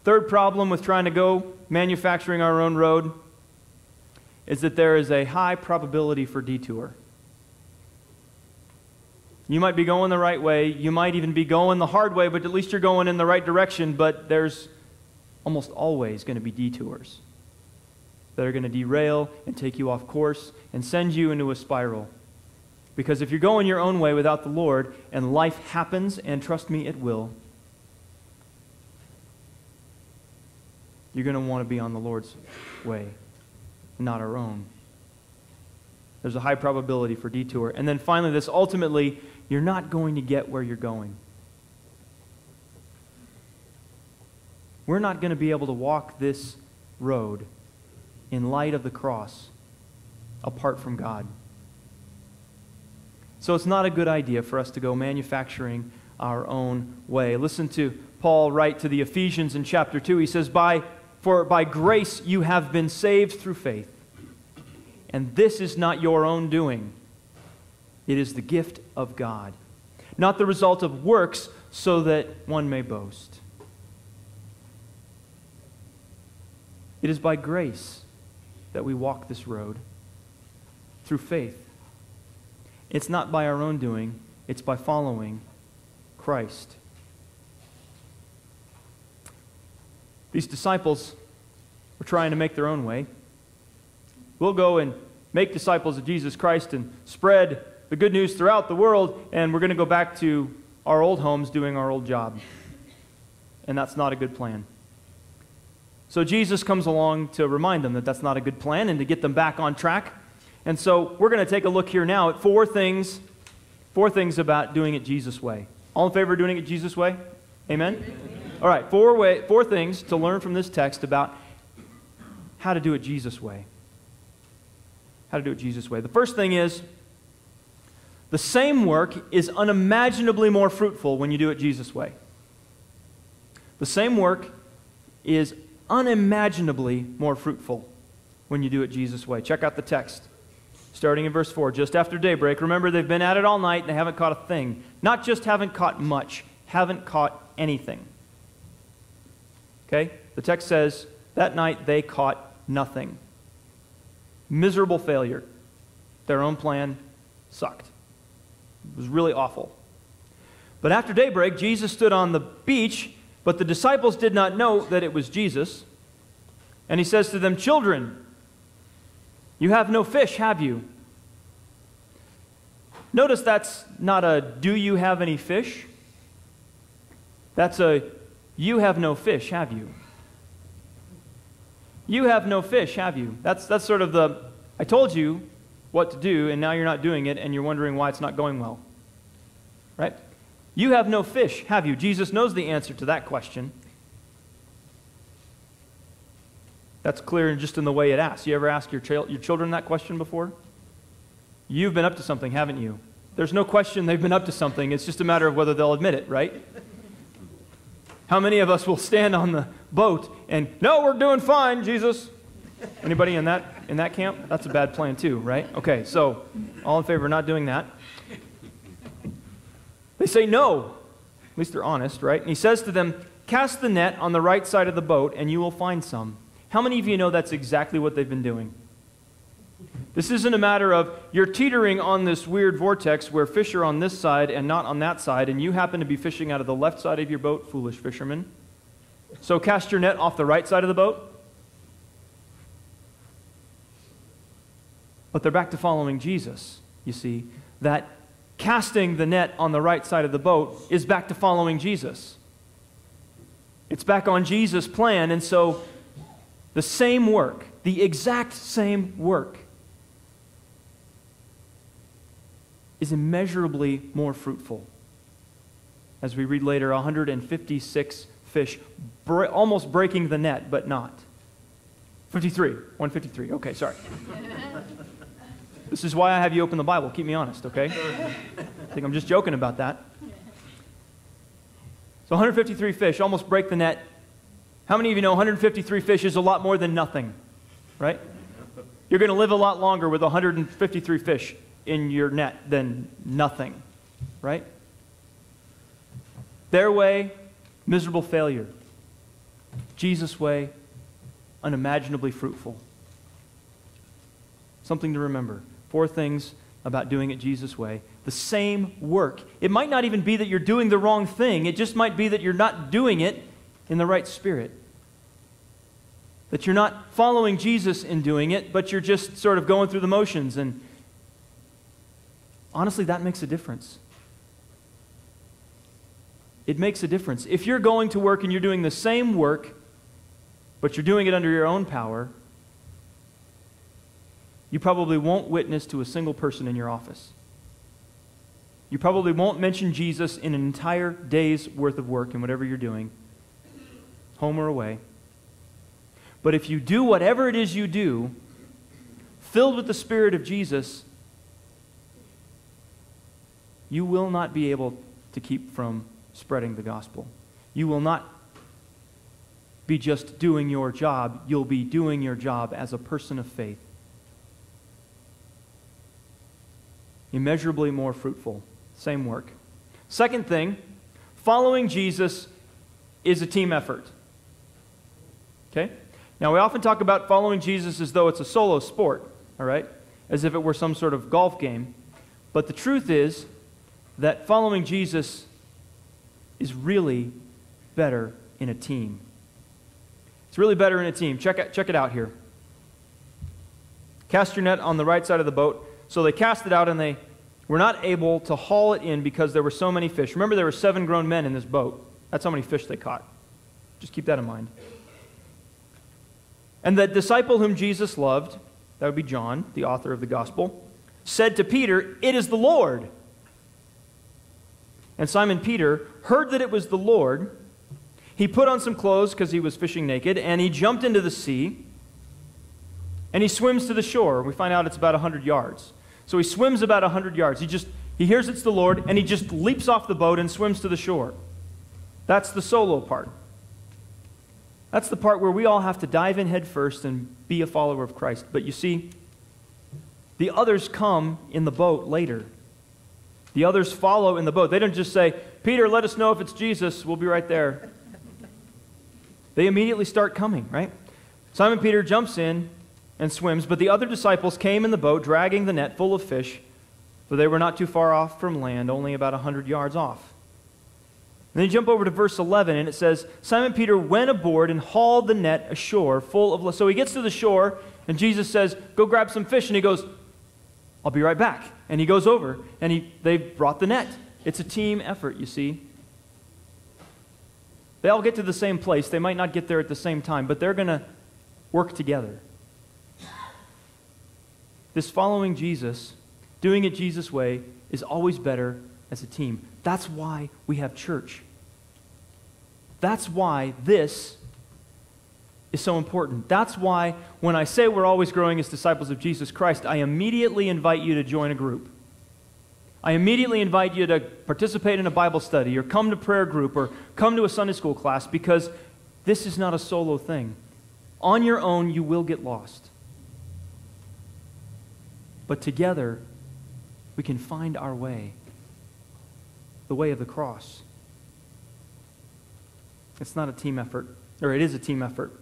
Third problem with trying to go manufacturing our own road is that there is a high probability for detour. You might be going the right way, you might even be going the hard way, but at least you're going in the right direction, but there's almost always going to be detours that are going to derail and take you off course and send you into a spiral. Because if you're going your own way without the Lord and life happens, and trust me, it will, you're going to want to be on the Lord's way, not our own. There's a high probability for detour. And then finally, this ultimately, you're not going to get where you're going. We're not going to be able to walk this road in light of the cross apart from God. So it's not a good idea for us to go manufacturing our own way. Listen to Paul write to the Ephesians in chapter 2. He says, by, For by grace you have been saved through faith. And this is not your own doing, it is the gift of God, not the result of works, so that one may boast. It is by grace that we walk this road through faith. It's not by our own doing, it's by following Christ. These disciples were trying to make their own way. We'll go and make disciples of Jesus Christ and spread the good news throughout the world, and we're going to go back to our old homes doing our old job. And that's not a good plan. So Jesus comes along to remind them that that's not a good plan and to get them back on track. And so we're going to take a look here now at four things, four things about doing it Jesus' way. All in favor of doing it Jesus' way? Amen? Amen. All right, four, way, four things to learn from this text about how to do it Jesus' way. How to do it Jesus' way. The first thing is the same work is unimaginably more fruitful when you do it Jesus' way. The same work is unimaginably more fruitful when you do it Jesus' way. Check out the text. Starting in verse 4, just after daybreak. Remember, they've been at it all night and they haven't caught a thing. Not just haven't caught much, haven't caught anything. Okay? The text says, that night they caught nothing. Miserable failure. Their own plan sucked. It was really awful. But after daybreak, Jesus stood on the beach, but the disciples did not know that it was Jesus. And he says to them, Children, you have no fish, have you? Notice that's not a do you have any fish? That's a you have no fish, have you? You have no fish, have you? That's, that's sort of the I told you what to do, and now you're not doing it, and you're wondering why it's not going well. Right? You have no fish, have you? Jesus knows the answer to that question. That's clear and just in the way it asks. You ever ask your, child your children that question before? You've been up to something, haven't you? There's no question they've been up to something. It's just a matter of whether they'll admit it, right? How many of us will stand on the boat and, no, we're doing fine, Jesus? Anybody in that, in that camp? That's a bad plan, too, right? Okay, so all in favor of not doing that? They say no. At least they're honest, right? And he says to them, Cast the net on the right side of the boat, and you will find some. How many of you know that's exactly what they've been doing? This isn't a matter of you're teetering on this weird vortex where fish are on this side and not on that side, and you happen to be fishing out of the left side of your boat, foolish fisherman. So cast your net off the right side of the boat. But they're back to following Jesus, you see. That casting the net on the right side of the boat is back to following Jesus. It's back on Jesus' plan, and so the same work, the exact same work, is immeasurably more fruitful. As we read later, 156 fish, bre- almost breaking the net, but not. 53, 153. Okay, sorry. this is why I have you open the Bible. Keep me honest, okay? I think I'm just joking about that. So 153 fish almost break the net. How many of you know 153 fish is a lot more than nothing? Right? You're going to live a lot longer with 153 fish in your net than nothing, right? Their way, miserable failure. Jesus' way, unimaginably fruitful. Something to remember. Four things about doing it Jesus' way. The same work. It might not even be that you're doing the wrong thing, it just might be that you're not doing it in the right spirit. That you're not following Jesus in doing it, but you're just sort of going through the motions. And honestly, that makes a difference. It makes a difference. If you're going to work and you're doing the same work, but you're doing it under your own power, you probably won't witness to a single person in your office. You probably won't mention Jesus in an entire day's worth of work in whatever you're doing, home or away. But if you do whatever it is you do, filled with the Spirit of Jesus, you will not be able to keep from spreading the gospel. You will not be just doing your job, you'll be doing your job as a person of faith. Immeasurably more fruitful. Same work. Second thing, following Jesus is a team effort. Okay? Now, we often talk about following Jesus as though it's a solo sport, all right? As if it were some sort of golf game. But the truth is that following Jesus is really better in a team. It's really better in a team. Check it, check it out here. Cast your net on the right side of the boat. So they cast it out and they were not able to haul it in because there were so many fish. Remember, there were seven grown men in this boat. That's how many fish they caught. Just keep that in mind. And the disciple whom Jesus loved, that would be John, the author of the gospel, said to Peter, It is the Lord. And Simon Peter heard that it was the Lord. He put on some clothes because he was fishing naked, and he jumped into the sea, and he swims to the shore. We find out it's about 100 yards. So he swims about 100 yards. He just he hears it's the Lord, and he just leaps off the boat and swims to the shore. That's the solo part. That's the part where we all have to dive in head first and be a follower of Christ. But you see, the others come in the boat later. The others follow in the boat. They don't just say, Peter, let us know if it's Jesus. We'll be right there. They immediately start coming, right? Simon Peter jumps in and swims, but the other disciples came in the boat, dragging the net full of fish, for they were not too far off from land, only about a 100 yards off. then you jump over to verse 11, and it says, Simon Peter went aboard and hauled the net ashore full of. So he gets to the shore, and Jesus says, Go grab some fish. And he goes, I'll be right back. And he goes over, and he, they've brought the net. It's a team effort, you see. They all get to the same place. They might not get there at the same time, but they're going to work together. This following Jesus, doing it Jesus' way, is always better as a team. That's why we have church. That's why this is so important. That's why when I say we're always growing as disciples of Jesus Christ, I immediately invite you to join a group. I immediately invite you to participate in a Bible study or come to prayer group or come to a Sunday school class because this is not a solo thing. On your own, you will get lost. But together, we can find our way the way of the cross. It's not a team effort, or it is a team effort.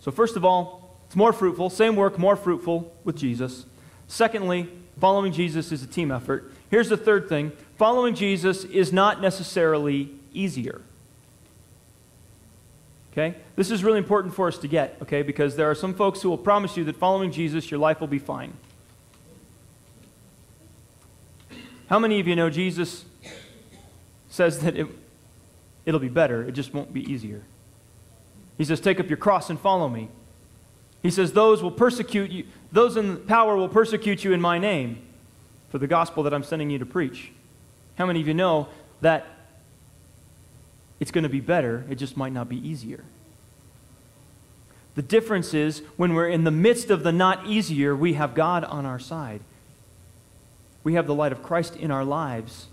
So, first of all, it's more fruitful, same work, more fruitful with Jesus. Secondly, following Jesus is a team effort. Here's the third thing following Jesus is not necessarily easier. Okay? This is really important for us to get, okay? Because there are some folks who will promise you that following Jesus, your life will be fine. How many of you know Jesus says that it, it'll be better, it just won't be easier? He says, Take up your cross and follow me. He says, Those will persecute you, those in power will persecute you in my name for the gospel that I'm sending you to preach. How many of you know that it's going to be better, it just might not be easier? The difference is when we're in the midst of the not easier, we have God on our side. We have the light of Christ in our lives,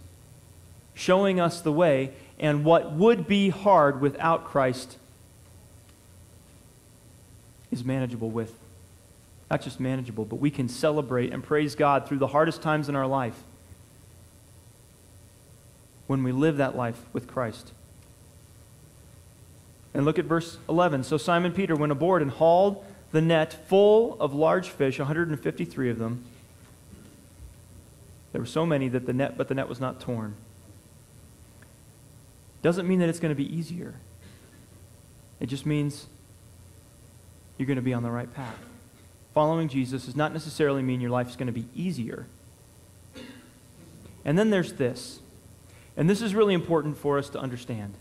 showing us the way, and what would be hard without Christ is manageable with not just manageable, but we can celebrate and praise God through the hardest times in our life when we live that life with Christ. And look at verse 11. So Simon Peter went aboard and hauled the net full of large fish, 153 of them. There were so many that the net, but the net was not torn. Doesn't mean that it's going to be easier. It just means you're going to be on the right path. Following Jesus does not necessarily mean your life is going to be easier. And then there's this. And this is really important for us to understand.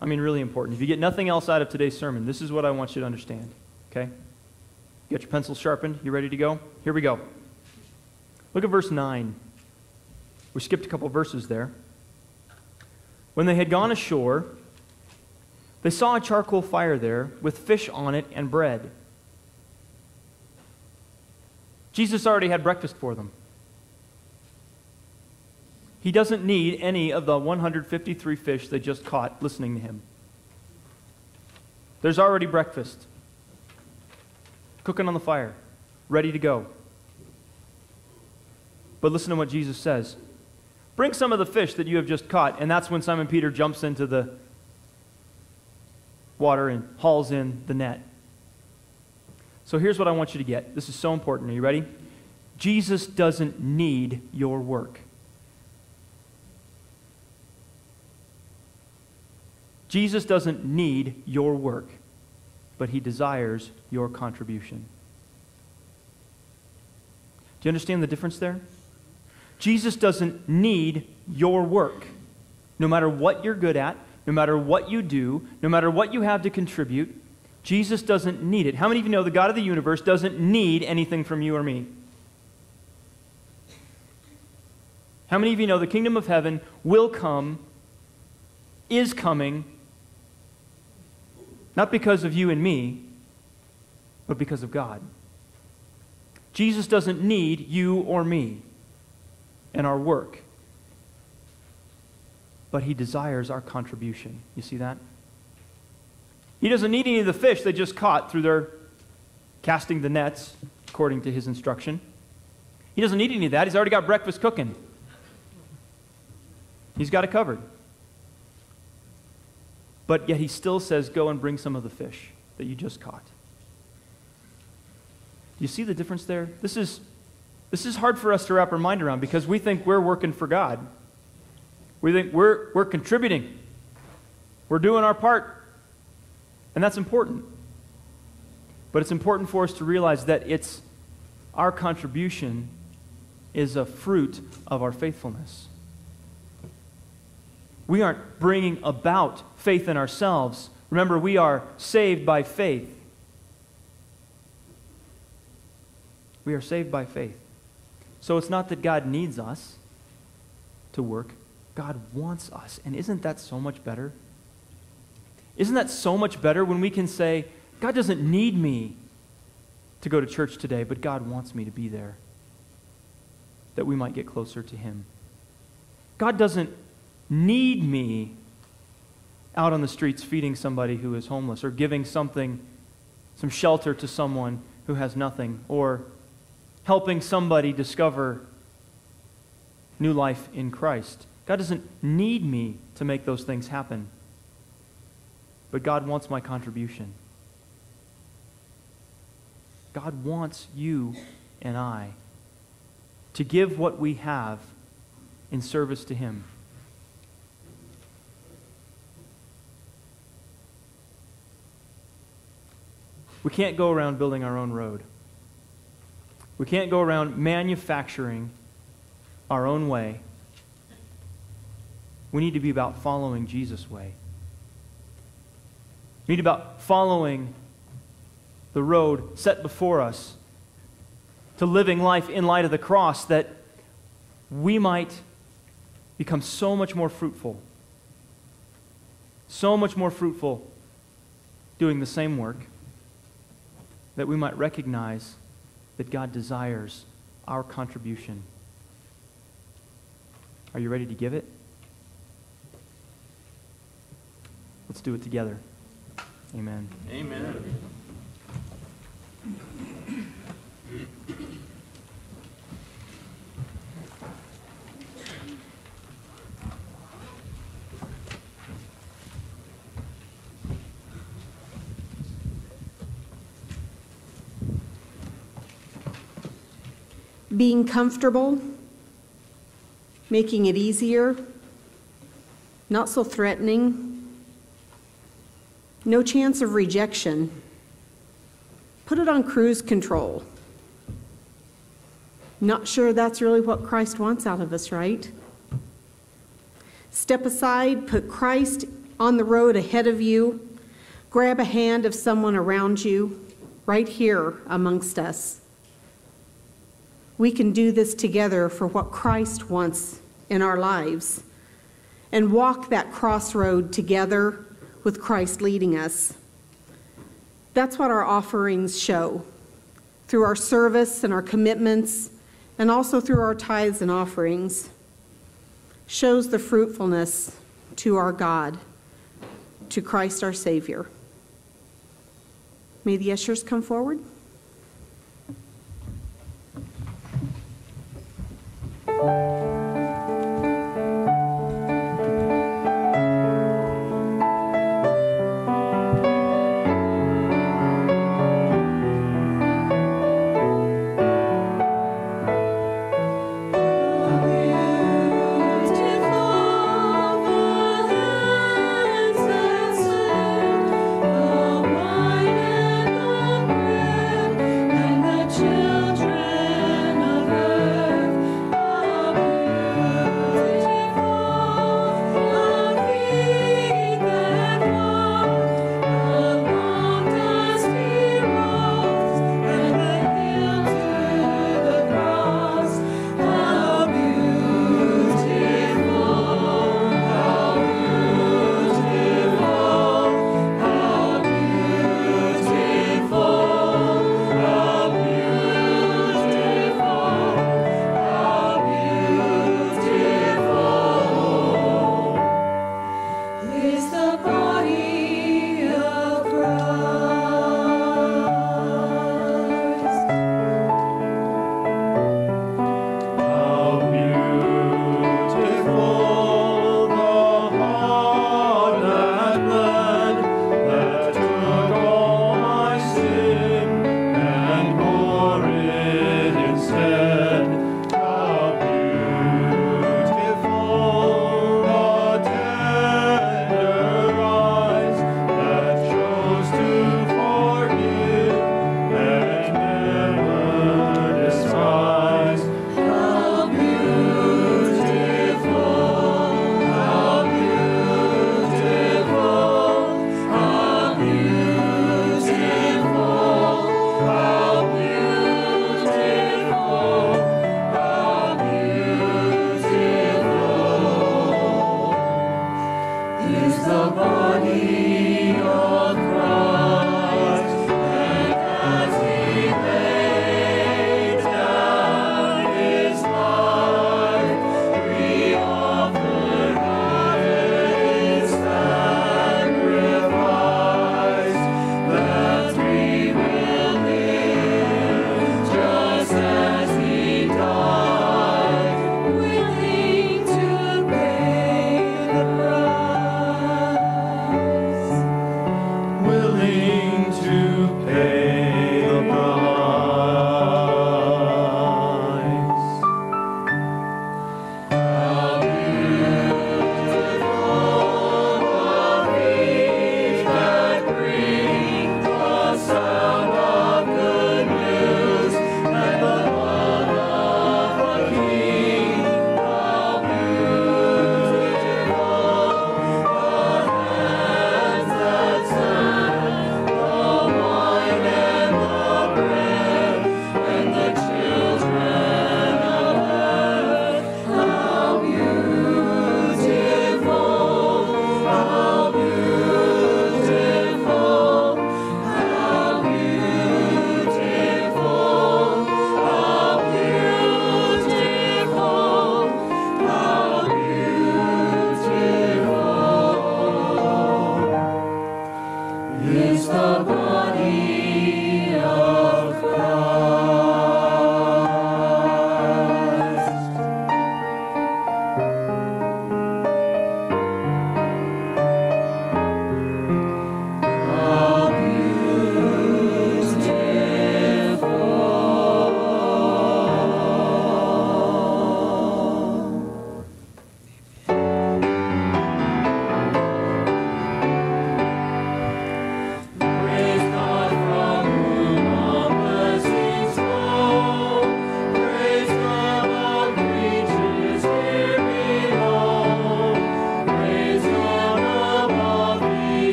I mean, really important. If you get nothing else out of today's sermon, this is what I want you to understand. Okay? You got your pencil sharpened? You ready to go? Here we go. Look at verse 9. We skipped a couple verses there. When they had gone ashore, they saw a charcoal fire there with fish on it and bread. Jesus already had breakfast for them. He doesn't need any of the 153 fish they just caught listening to him. There's already breakfast cooking on the fire, ready to go. But listen to what Jesus says Bring some of the fish that you have just caught. And that's when Simon Peter jumps into the water and hauls in the net. So here's what I want you to get. This is so important. Are you ready? Jesus doesn't need your work. Jesus doesn't need your work, but he desires your contribution. Do you understand the difference there? Jesus doesn't need your work. No matter what you're good at, no matter what you do, no matter what you have to contribute, Jesus doesn't need it. How many of you know the God of the universe doesn't need anything from you or me? How many of you know the kingdom of heaven will come, is coming, not because of you and me, but because of God? Jesus doesn't need you or me and our work, but he desires our contribution. You see that? He doesn't need any of the fish they just caught through their casting the nets, according to his instruction. He doesn't need any of that. He's already got breakfast cooking. He's got it covered. But yet he still says, Go and bring some of the fish that you just caught. Do you see the difference there? This is, this is hard for us to wrap our mind around because we think we're working for God. We think we're, we're contributing, we're doing our part. And that's important. But it's important for us to realize that it's our contribution is a fruit of our faithfulness. We aren't bringing about faith in ourselves. Remember, we are saved by faith. We are saved by faith. So it's not that God needs us to work, God wants us. And isn't that so much better? Isn't that so much better when we can say, God doesn't need me to go to church today, but God wants me to be there that we might get closer to Him? God doesn't need me out on the streets feeding somebody who is homeless or giving something, some shelter to someone who has nothing or helping somebody discover new life in Christ. God doesn't need me to make those things happen, but God wants my contribution. God wants you and I to give what we have in service to Him. We can't go around building our own road. We can't go around manufacturing our own way. We need to be about following Jesus' way. We need about following the road set before us to living life in light of the cross that we might become so much more fruitful. So much more fruitful doing the same work that we might recognize that God desires our contribution. Are you ready to give it? Let's do it together. Amen. Amen. Being comfortable, making it easier, not so threatening, no chance of rejection. Put it on cruise control. Not sure that's really what Christ wants out of us, right? Step aside, put Christ on the road ahead of you, grab a hand of someone around you, right here amongst us. We can do this together for what Christ wants in our lives and walk that crossroad together with Christ leading us. That's what our offerings show through our service and our commitments, and also through our tithes and offerings. Shows the fruitfulness to our God, to Christ our Savior. May the ushers come forward. Is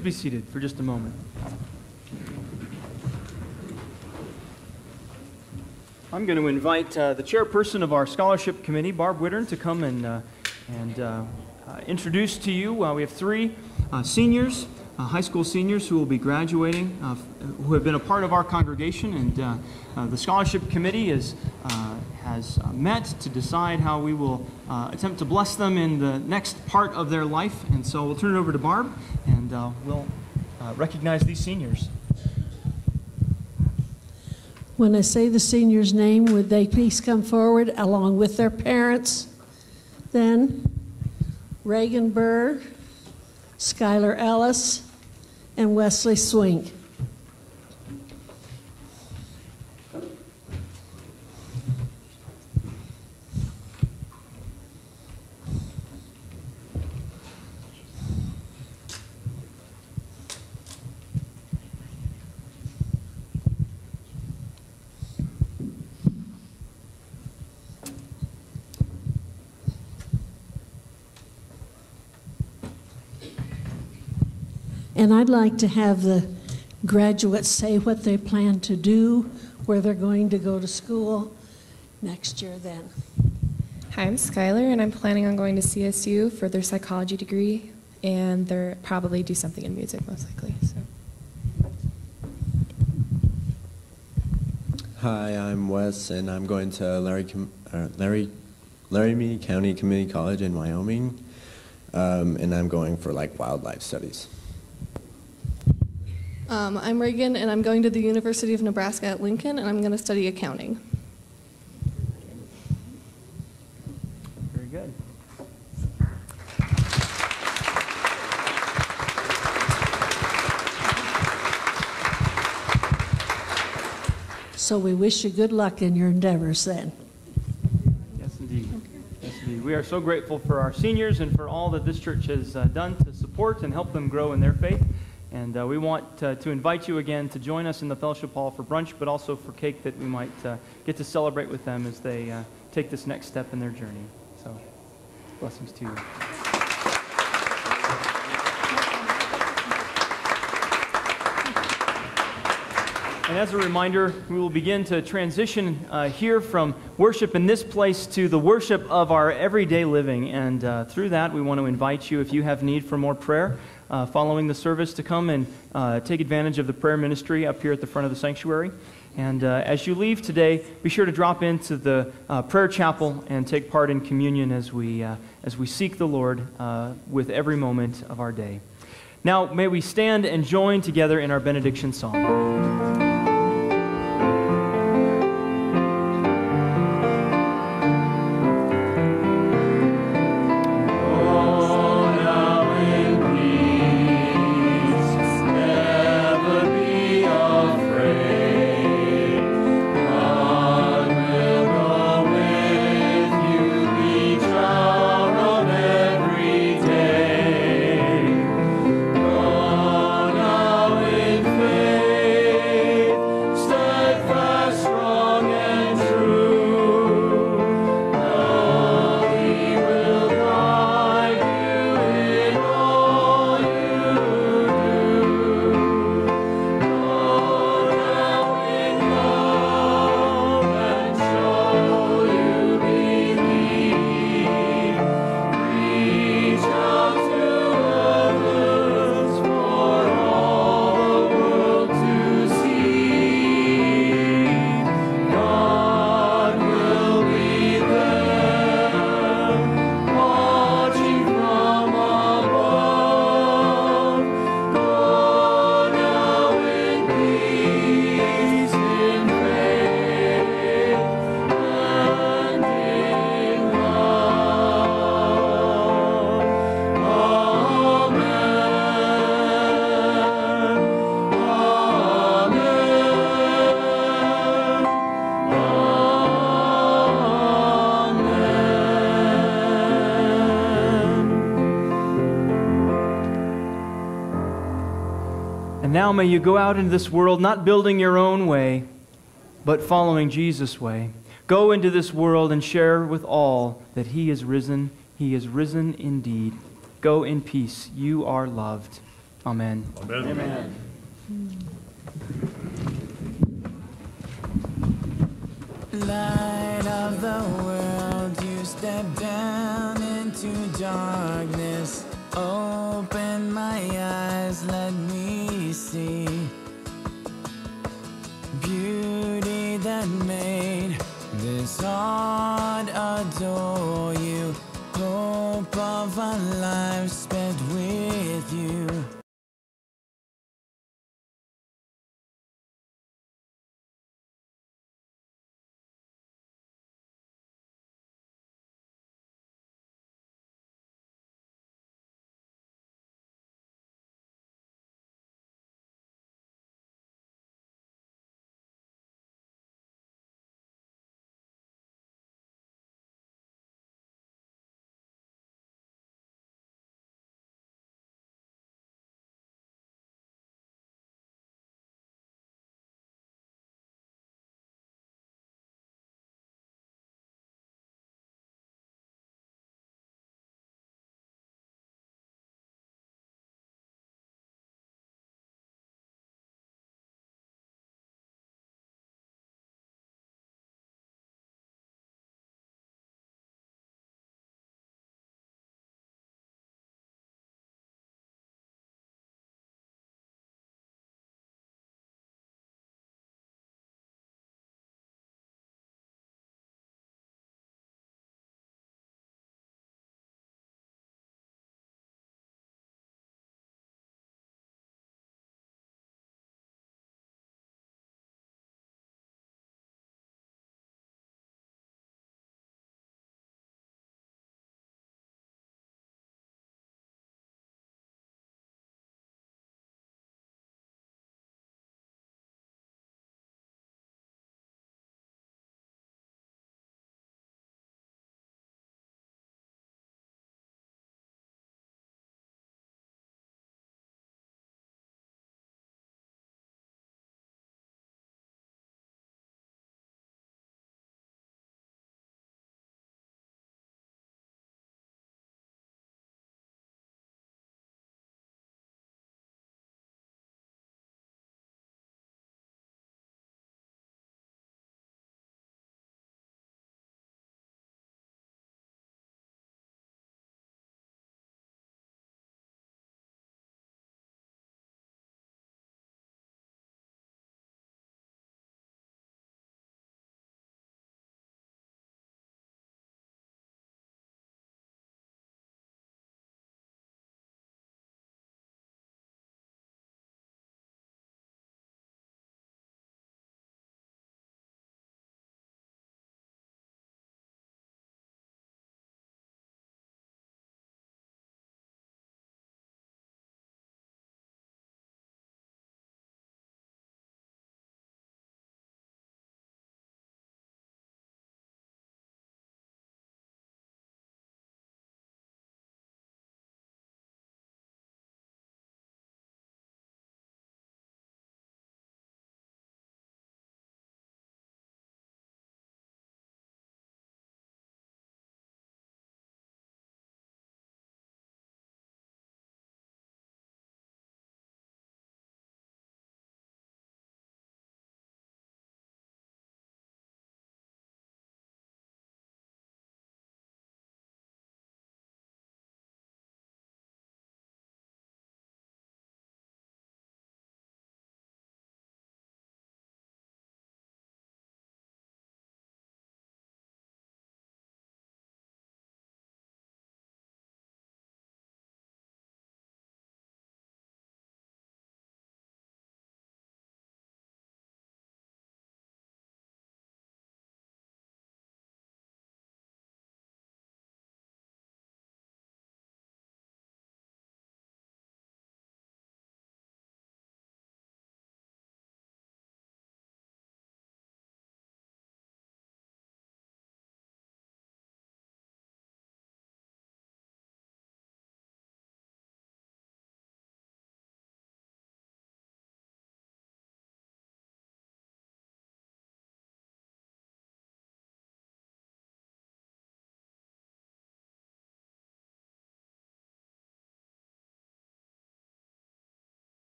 Please be seated for just a moment. I'm going to invite uh, the chairperson of our scholarship committee, Barb Wittern, to come and, uh, and uh, uh, introduce to you. Uh, we have three uh, seniors, high school seniors, who will be graduating, who have been a part of our congregation. And the scholarship committee is, has met to decide how we will attempt to bless them in the next part of their life. And so we'll turn it over to Barb, uh, we'll uh, recognize these seniors. When I say the senior's name, would they please come forward along with their parents? Then Reagan Burr, Skylar Ellis, and Wesley Swink. And I'd like to have the graduates say what they plan to do, where they're going to go to school next year then. Hi, I'm Skylar, and I'm planning on going to CSU for their psychology degree, and they're probably do something in music, most likely. So. Hi, I'm Wes, and I'm going to Larry, uh, Larry, Laramie County Community College in Wyoming, um, and I'm going for like wildlife studies. Um, I'm Reagan, and I'm going to the University of Nebraska at Lincoln, and I'm going to study accounting. Very good. So we wish you good luck in your endeavors then. Yes, indeed. Yes, indeed. We are so grateful for our seniors and for all that this church has uh, done to support and help them grow in their faith. And uh, we want uh, to invite you again to join us in the fellowship hall for brunch, but also for cake that we might uh, get to celebrate with them as they uh, take this next step in their journey. So, blessings to you. And as a reminder, we will begin to transition uh, here from worship in this place to the worship of our everyday living. And uh, through that, we want to invite you, if you have need for more prayer uh, following the service, to come and uh, take advantage of the prayer ministry up here at the front of the sanctuary. And uh, as you leave today, be sure to drop into the uh, prayer chapel and take part in communion as we, as we seek the Lord with every moment of our day. Now, may we stand and join together in our benediction song. And now may you go out into this world not building your own way, but following Jesus' way. Go into this world and share with all that He is risen. He is risen indeed. Go in peace. You are loved. Amen. Amen. Amen. Light of the world, you step down into darkness. Lives